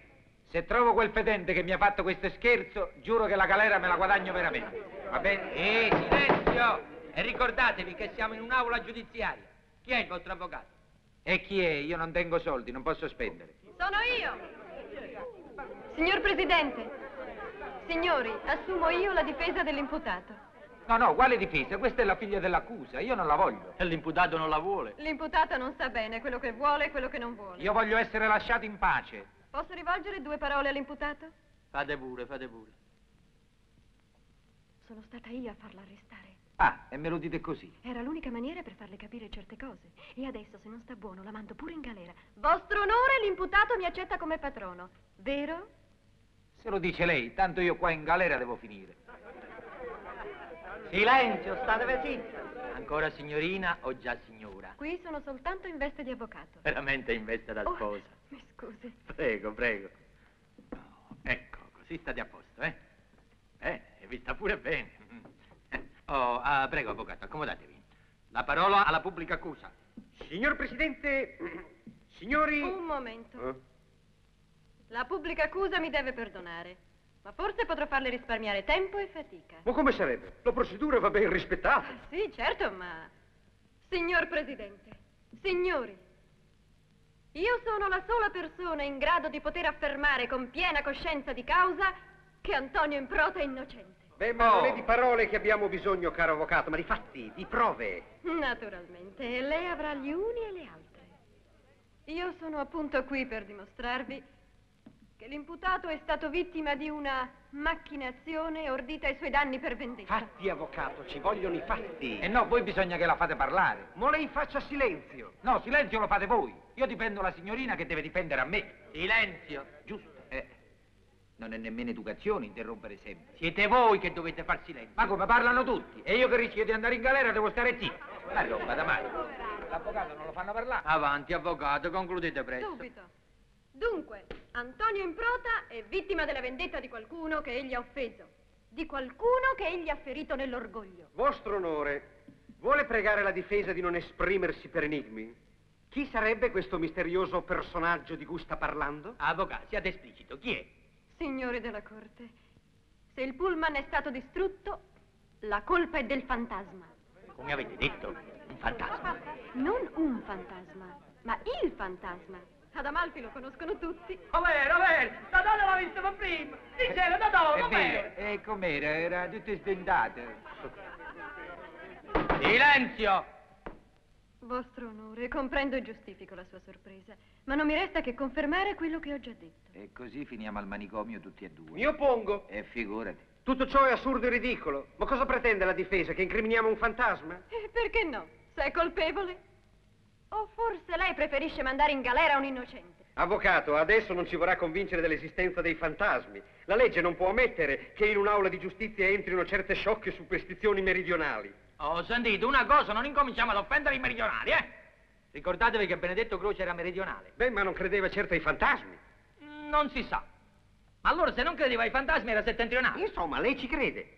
Se trovo quel fedente che mi ha fatto questo scherzo, giuro che la galera me la guadagno veramente. Va bene? E silenzio! E ricordatevi che siamo in un'aula giudiziaria. Chi è il vostro avvocato? E chi è? Io non tengo soldi, non posso spendere. Sono io! Signor Presidente, signori, assumo io la difesa dell'imputato. No, no, quale difesa? Questa è la figlia dell'accusa, io non la voglio. E l'imputato non la vuole. L'imputato non sa bene quello che vuole e quello che non vuole. Io voglio essere lasciato in pace. Posso rivolgere due parole all'imputato? Fate pure, fate pure. Sono stata io a farla arrestare. Ah, e me lo dite così. Era l'unica maniera per farle capire certe cose. E adesso, se non sta buono, la mando pure in galera. Vostro onore, l'imputato mi accetta come patrono. Vero? Se lo dice lei, tanto io qua in galera devo finire. Silenzio, state zitti. Ancora signorina o già signora? Qui sono soltanto in veste di avvocato. Veramente in veste da Oh, sposa. mi scusi. Prego, prego. Ecco, così state a posto, eh? Eh, e vi sta pure bene. Oh, ah, prego, avvocato, accomodatevi. La parola alla pubblica accusa. Signor Presidente, signori... Un momento. La pubblica accusa mi deve perdonare. Ma forse potrò farle risparmiare tempo e fatica. Ma come sarebbe? La procedura va ben rispettata. Sì, certo, ma... Signor Presidente, signori, Io sono la sola persona in grado di poter affermare con piena coscienza di causa che Antonio Improta è innocente. Beh, ma non è di parole che abbiamo bisogno, caro avvocato, ma di fatti, di prove. Naturalmente, lei avrà gli uni e le altre. Io sono appunto qui per dimostrarvi che l'imputato è stato vittima di una macchinazione ordita ai suoi danni per vendetta. Fatti, avvocato, ci vogliono i fatti. E no, voi bisogna che la fate parlare. Ma lei faccia silenzio. No, silenzio lo fate voi. Io difendo la signorina che deve difendere a me. Silenzio. Giusto. Eh, non è nemmeno educazione interrompere sempre. Siete voi che dovete far silenzio. Ma come parlano tutti? E io che rischio di andare in galera devo stare zitto. Ma roba da male. L'avvocato non lo fanno parlare. Avanti, avvocato, concludete presto. Subito. Dunque, Antonio Improta è vittima della vendetta di qualcuno che egli ha offeso, di qualcuno che egli ha ferito nell'orgoglio. Vostro onore, vuole pregare la difesa di non esprimersi per enigmi? Chi sarebbe questo misterioso personaggio di cui sta parlando? Avvocato, siate esplicito. Chi è? Signori della Corte, se il pullman è stato distrutto, la colpa è del fantasma. Come avete detto, un fantasma. Non un fantasma, ma il fantasma. Ad Amalfi lo conoscono tutti. Ovvero, ovvero, da dove l'ha visto per prima? Diceva, da dove, ovvero? vero, e com'era? Era tutto sdentato. Silenzio! Vostro onore, comprendo e giustifico la sua sorpresa, ma non mi resta che confermare quello che ho già detto. E così finiamo al manicomio tutti e due. Mi oppongo. E figurati. Tutto ciò è assurdo e ridicolo. Ma cosa pretende la difesa? Che incriminiamo un fantasma? E perché no? Se è colpevole? O forse lei preferisce mandare in galera un innocente? Avvocato, adesso non ci vorrà convincere dell'esistenza dei fantasmi. La legge non può ammettere che in un'aula di giustizia entrino certe sciocche superstizioni meridionali. Ho sentito una cosa, non incominciamo ad offendere i meridionali, eh? Ricordatevi che Benedetto Croce era meridionale. Beh, ma non credeva certo ai fantasmi. Non si sa. Ma allora se non credeva ai fantasmi era settentrionale. Insomma, lei ci crede.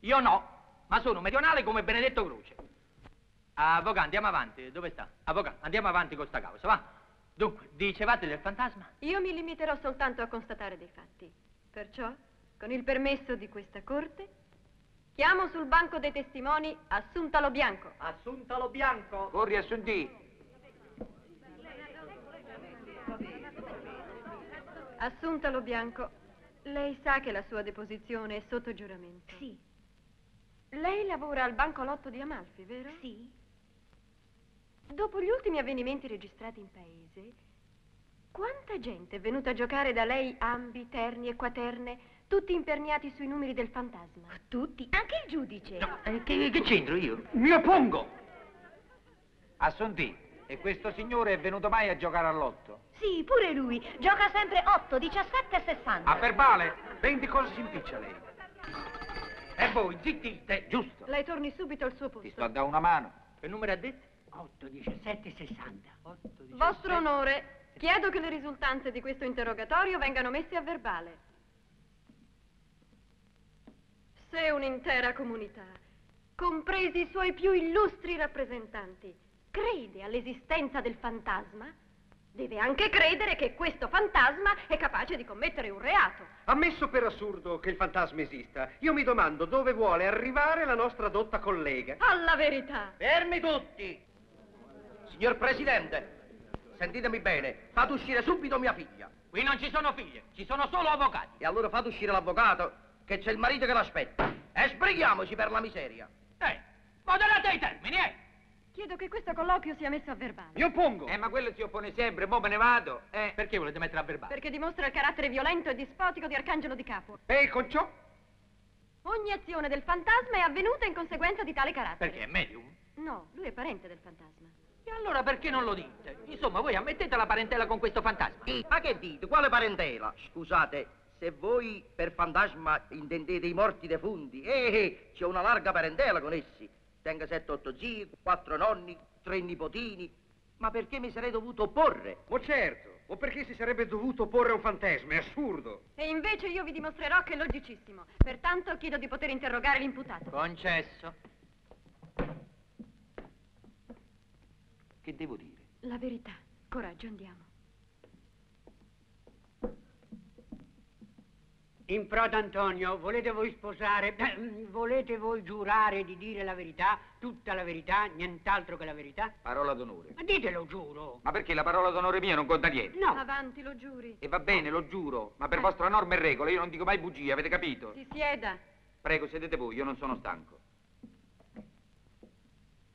Io no, ma sono meridionale come Benedetto Croce. Avvocato, andiamo avanti. Dove sta? Avvocato, andiamo avanti con sta causa, va? Dunque, dicevate del fantasma? Io mi limiterò soltanto a constatare dei fatti. Perciò, con il permesso di questa corte, chiamo sul banco dei testimoni Assuntalo Bianco. Assuntalo Bianco. Corri assunti. Assuntalo Bianco, lei sa che la sua deposizione è sotto giuramento. Sì. Lei lavora al banco Lotto di Amalfi, vero? Sì. Dopo gli ultimi avvenimenti registrati in paese, quanta gente è venuta a giocare da lei ambi, terni e quaterne, tutti imperniati sui numeri del fantasma? Tutti, anche il giudice. Eh, che, che c'entro io? Mi oppongo! Assunti, e questo signore è venuto mai a giocare all'otto? Sì, pure lui. Gioca sempre 8, 17 e 60. A verbale? Ben di cosa si impiccia lei? E voi, zittite, giusto. Lei torni subito al suo Ti posto. sto a dare una mano. Che numero ha detto? 8, 17, 60. Vostro onore, chiedo che le risultanze di questo interrogatorio vengano messe a verbale. Se un'intera comunità, compresi i suoi più illustri rappresentanti, crede all'esistenza del fantasma, deve anche credere che questo fantasma è capace di commettere un reato. Ammesso per assurdo che il fantasma esista, io mi domando dove vuole arrivare la nostra dotta collega. Alla verità. Fermi tutti! Signor Presidente, sentitemi bene, fate uscire subito mia figlia. Qui non ci sono figlie, ci sono solo avvocati. E allora fate uscire l'avvocato, che c'è il marito che l'aspetta. E sbrighiamoci per la miseria. Eh, moderate i termini, eh! Chiedo che questo colloquio sia messo a verbale. Mi oppongo! Eh, ma quello si oppone sempre, mo me ne vado. Eh. Perché volete mettere a verbale? Perché dimostra il carattere violento e dispotico di Arcangelo di Capo. E con ciò? Ogni azione del fantasma è avvenuta in conseguenza di tale carattere. Perché è medium? No, lui è parente del fantasma. E allora perché non lo dite? Insomma, voi ammettete la parentela con questo fantasma. Ma che dite? Quale parentela? Scusate, se voi per fantasma intendete i morti defunti, eh, eh, c'è una larga parentela con essi. Tenga sette, otto zii, quattro nonni, tre nipotini. Ma perché mi sarei dovuto opporre? Ma certo, o perché si sarebbe dovuto porre un fantasma? È assurdo. E invece io vi dimostrerò che è logicissimo. Pertanto chiedo di poter interrogare l'imputato. Concesso. Che devo dire? La verità. Coraggio, andiamo. Improta Antonio, volete voi sposare, beh, volete voi giurare di dire la verità, tutta la verità, nient'altro che la verità? Parola d'onore. Ma ditelo, giuro. Ma perché la parola d'onore mia non conta niente? No. Avanti, lo giuri. E va bene, lo giuro, ma per vostra norma e regola io non dico mai bugie, avete capito? Si sieda. Prego, sedete voi, io non sono stanco.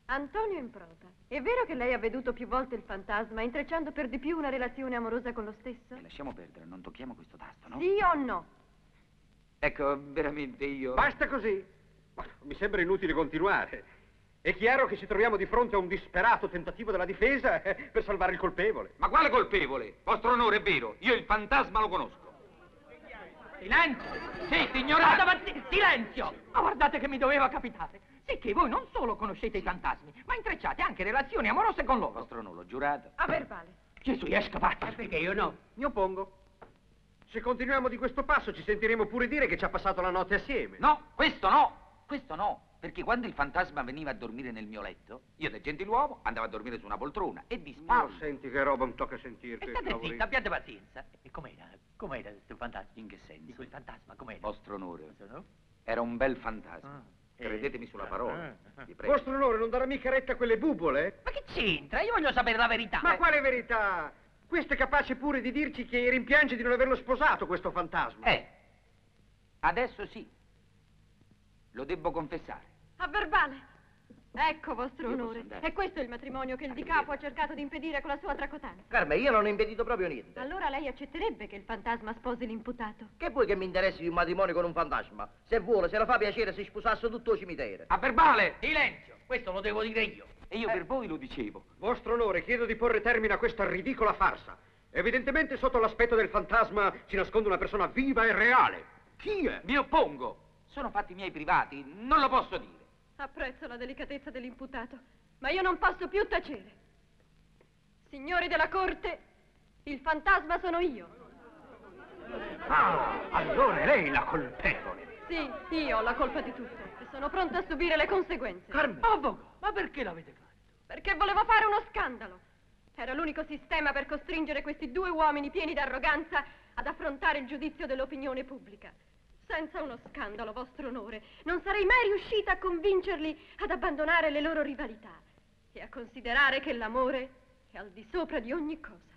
Antonio Improta, è vero che lei ha veduto più volte il fantasma, intrecciando per di più una relazione amorosa con lo stesso? E lasciamo perdere, non tocchiamo questo tasto, no? Sì o no? Ecco, veramente io... Basta così. Ma mi sembra inutile continuare. È chiaro che ci troviamo di fronte a un disperato tentativo della difesa eh, per salvare il colpevole. Ma quale colpevole? Vostro onore è vero, io il fantasma lo conosco. Silenzio! Sì, signorata, ma si- silenzio! Ma guardate che mi doveva capitare. Sì che voi non solo conoscete i fantasmi, ma intrecciate anche relazioni amorose con loro. Vostro onore, l'ho giurato. A verbale. Gesù, esca, basta. perché io no? Mi oppongo. Se continuiamo di questo passo ci sentiremo pure dire che ci ha passato la notte assieme. No, questo no, questo no. Perché quando il fantasma veniva a dormire nel mio letto, io da gentiluomo andavo a dormire su una poltrona e di Ma spalle. senti che roba, non tocca sentirti. E state zitta, abbiate pazienza. E com'era? Com'era questo fantasma? In che senso? Di quel fantasma, com'era? Vostro onore. Questo, no? Era un bel fantasma. Ah. Credetemi sulla parola. Ah, ah. Vi prego. Vostro onore non darà mica retta a quelle bubole? Ma che c'entra? Io voglio sapere la verità. Ma quale verità? Questo è capace pure di dirci che rimpiange di non averlo sposato, questo fantasma. Eh, adesso sì. Lo debbo confessare. A verbale. Ecco, vostro onore. È questo il matrimonio che il di capo ha cercato di impedire con la sua tracotanza. Carme, io non ho impedito proprio niente. Allora lei accetterebbe che il fantasma sposi l'imputato? Che vuoi che mi interessi di un matrimonio con un fantasma? Se vuole, se la fa piacere, si sposasse tutto il cimitero. A verbale! Silenzio! Questo lo devo dire io. E io per voi lo dicevo. Vostro onore, chiedo di porre termine a questa ridicola farsa. Evidentemente sotto l'aspetto del fantasma si nasconde una persona viva e reale. Chi è? Mi oppongo. Sono fatti miei privati, non lo posso dire. Apprezzo la delicatezza dell'imputato, ma io non posso più tacere. Signori della corte, il fantasma sono io. Ah, allora è lei la colpevole. Sì, io ho la colpa di tutto e sono pronta a subire le conseguenze. Carmen. Avvocato, ma perché l'avete fatto? Perché volevo fare uno scandalo. Era l'unico sistema per costringere questi due uomini pieni d'arroganza ad affrontare il giudizio dell'opinione pubblica. Senza uno scandalo, vostro onore, non sarei mai riuscita a convincerli ad abbandonare le loro rivalità e a considerare che l'amore è al di sopra di ogni cosa.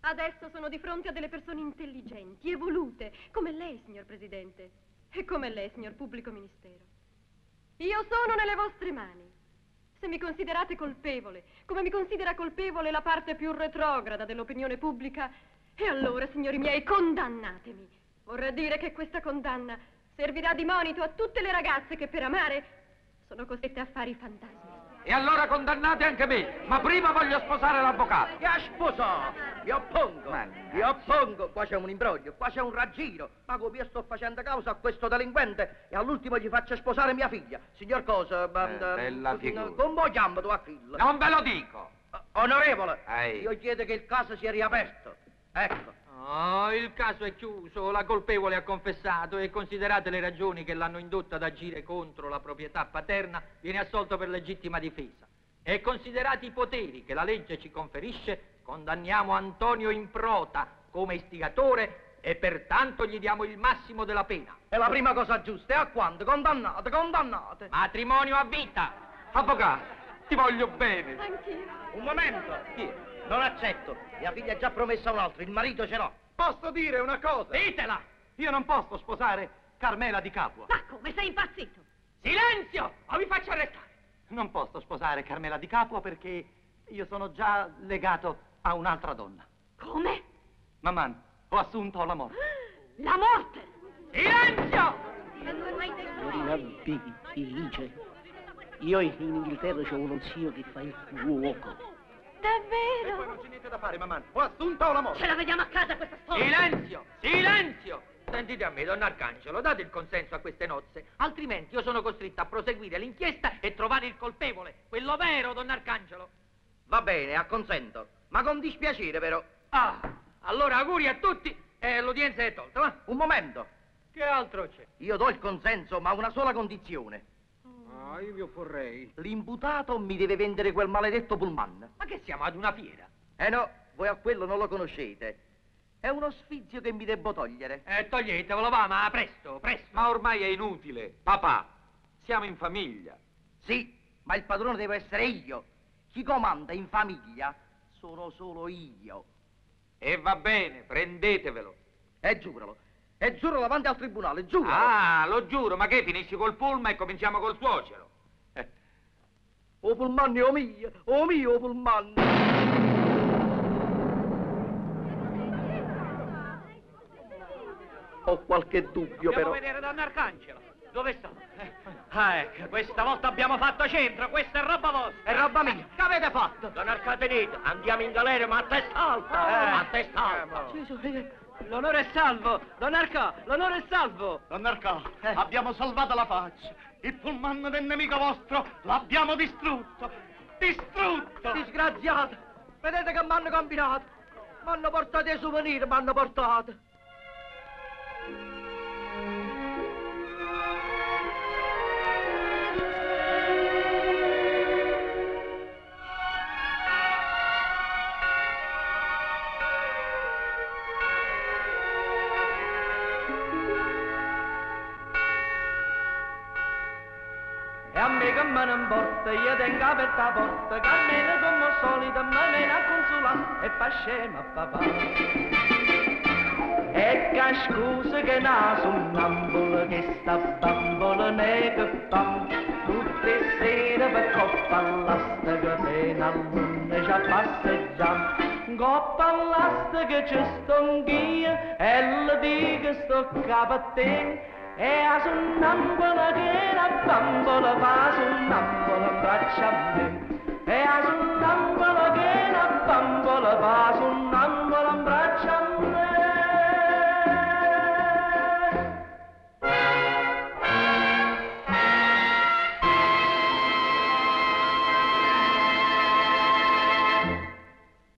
Adesso sono di fronte a delle persone intelligenti, evolute, come lei, signor Presidente, e come lei, signor Pubblico Ministero. Io sono nelle vostre mani. Se mi considerate colpevole, come mi considera colpevole la parte più retrograda dell'opinione pubblica, e allora, signori miei, condannatemi. Vorrà dire che questa condanna servirà di monito a tutte le ragazze che per amare sono costrette a fare i fantasmi. E allora condannate anche me, ma prima voglio sposare l'avvocato. Che sposò? Mi oppongo. Mi oppongo. Qua c'è un imbroglio, qua c'è un raggiro. Ma come io sto facendo causa a questo delinquente e all'ultimo gli faccio sposare mia figlia. Signor cosa? ma- Eh, bella figura. Come chiamo tua figlia? Non ve lo dico. Onorevole, Ehi. io chiedo che il caso sia riaperto. Ecco. Oh, il caso è chiuso, la colpevole ha confessato e considerate le ragioni che l'hanno indotta ad agire contro la proprietà paterna, viene assolto per legittima difesa. E considerati i poteri che la legge ci conferisce, condanniamo Antonio Improta come istigatore e pertanto gli diamo il massimo della pena. È la prima cosa giusta. E a quanto? Condannate, condannate. Matrimonio a vita! Avvocato, ti voglio bene. Anch'io. Un momento. Non accetto. Mia figlia è già promessa a un altro, il marito ce l'ho. Posso dire una cosa? Ditela! Io non posso sposare Carmela di Capua. Ma come sei impazzito? Silenzio! O vi faccio arrestare! Non posso sposare Carmela di Capua perché io sono già legato a un'altra donna. Come? Maman, ho assunto la morte. La morte! Silenzio! Signorina Beatrice, io in Inghilterra c'ho uno zio che fa il cuoco. Davvero? Non c'è niente da fare, Maman. Ho assunto la morte. Ce la vediamo a casa questa storia! Silenzio! Silenzio! Sentite a me, don Arcangelo, date il consenso a queste nozze, altrimenti io sono costretta a proseguire l'inchiesta e trovare il colpevole, quello vero, don Arcangelo. Va bene, acconsento. Ma con dispiacere, però. Ah, allora auguri a tutti e l'udienza è tolta, va? Un momento. Che altro c'è? Io do il consenso, ma a una sola condizione. Ah, io mi opporrei. L'imputato mi deve vendere quel maledetto pullman. Ma che siamo ad una fiera? Eh no, voi a quello non lo conoscete. È uno sfizio che mi debbo togliere. Eh, toglietevelo, va, ma presto, presto. Ma ormai è inutile. Papà, siamo in famiglia. Sì, ma il padrone deve essere io. Chi comanda in famiglia sono solo io. E va bene, prendetevelo. E giuralo. E giuro davanti al tribunale, giuro. Ah, lo giuro, ma che finisci col pulma e cominciamo col suocero? O pulman, o mio, o mio pulman. Ho qualche dubbio Dobbiamo però. vedere Don Arcangelo. Dove sta? Ah, ecco, questa volta abbiamo fatto centro, questa è roba vostra. È roba mia. Che avete fatto? Don Arcadenito, andiamo in galera, ma a testa alta! Eh. A testa alta! L'onore è salvo, Don Arca, l'onore è salvo. Don Arcà, abbiamo salvato la faccia. Il pullman del nemico vostro l'abbiamo distrutto. Distrutto! Disgraziato! Vedete che mi hanno combinato? Mi hanno portato i souvenir, mi hanno portato. Scema papà. E che scusa che naso un ambolo che sta bambola ne che fa, tutte sere per coppa all'asta che pena a luna già passeggiamo. Coppa all'asta che ci sto anch'io e le dico sto a te. E a sonnambola che la bambola fa sonnambola braccia a me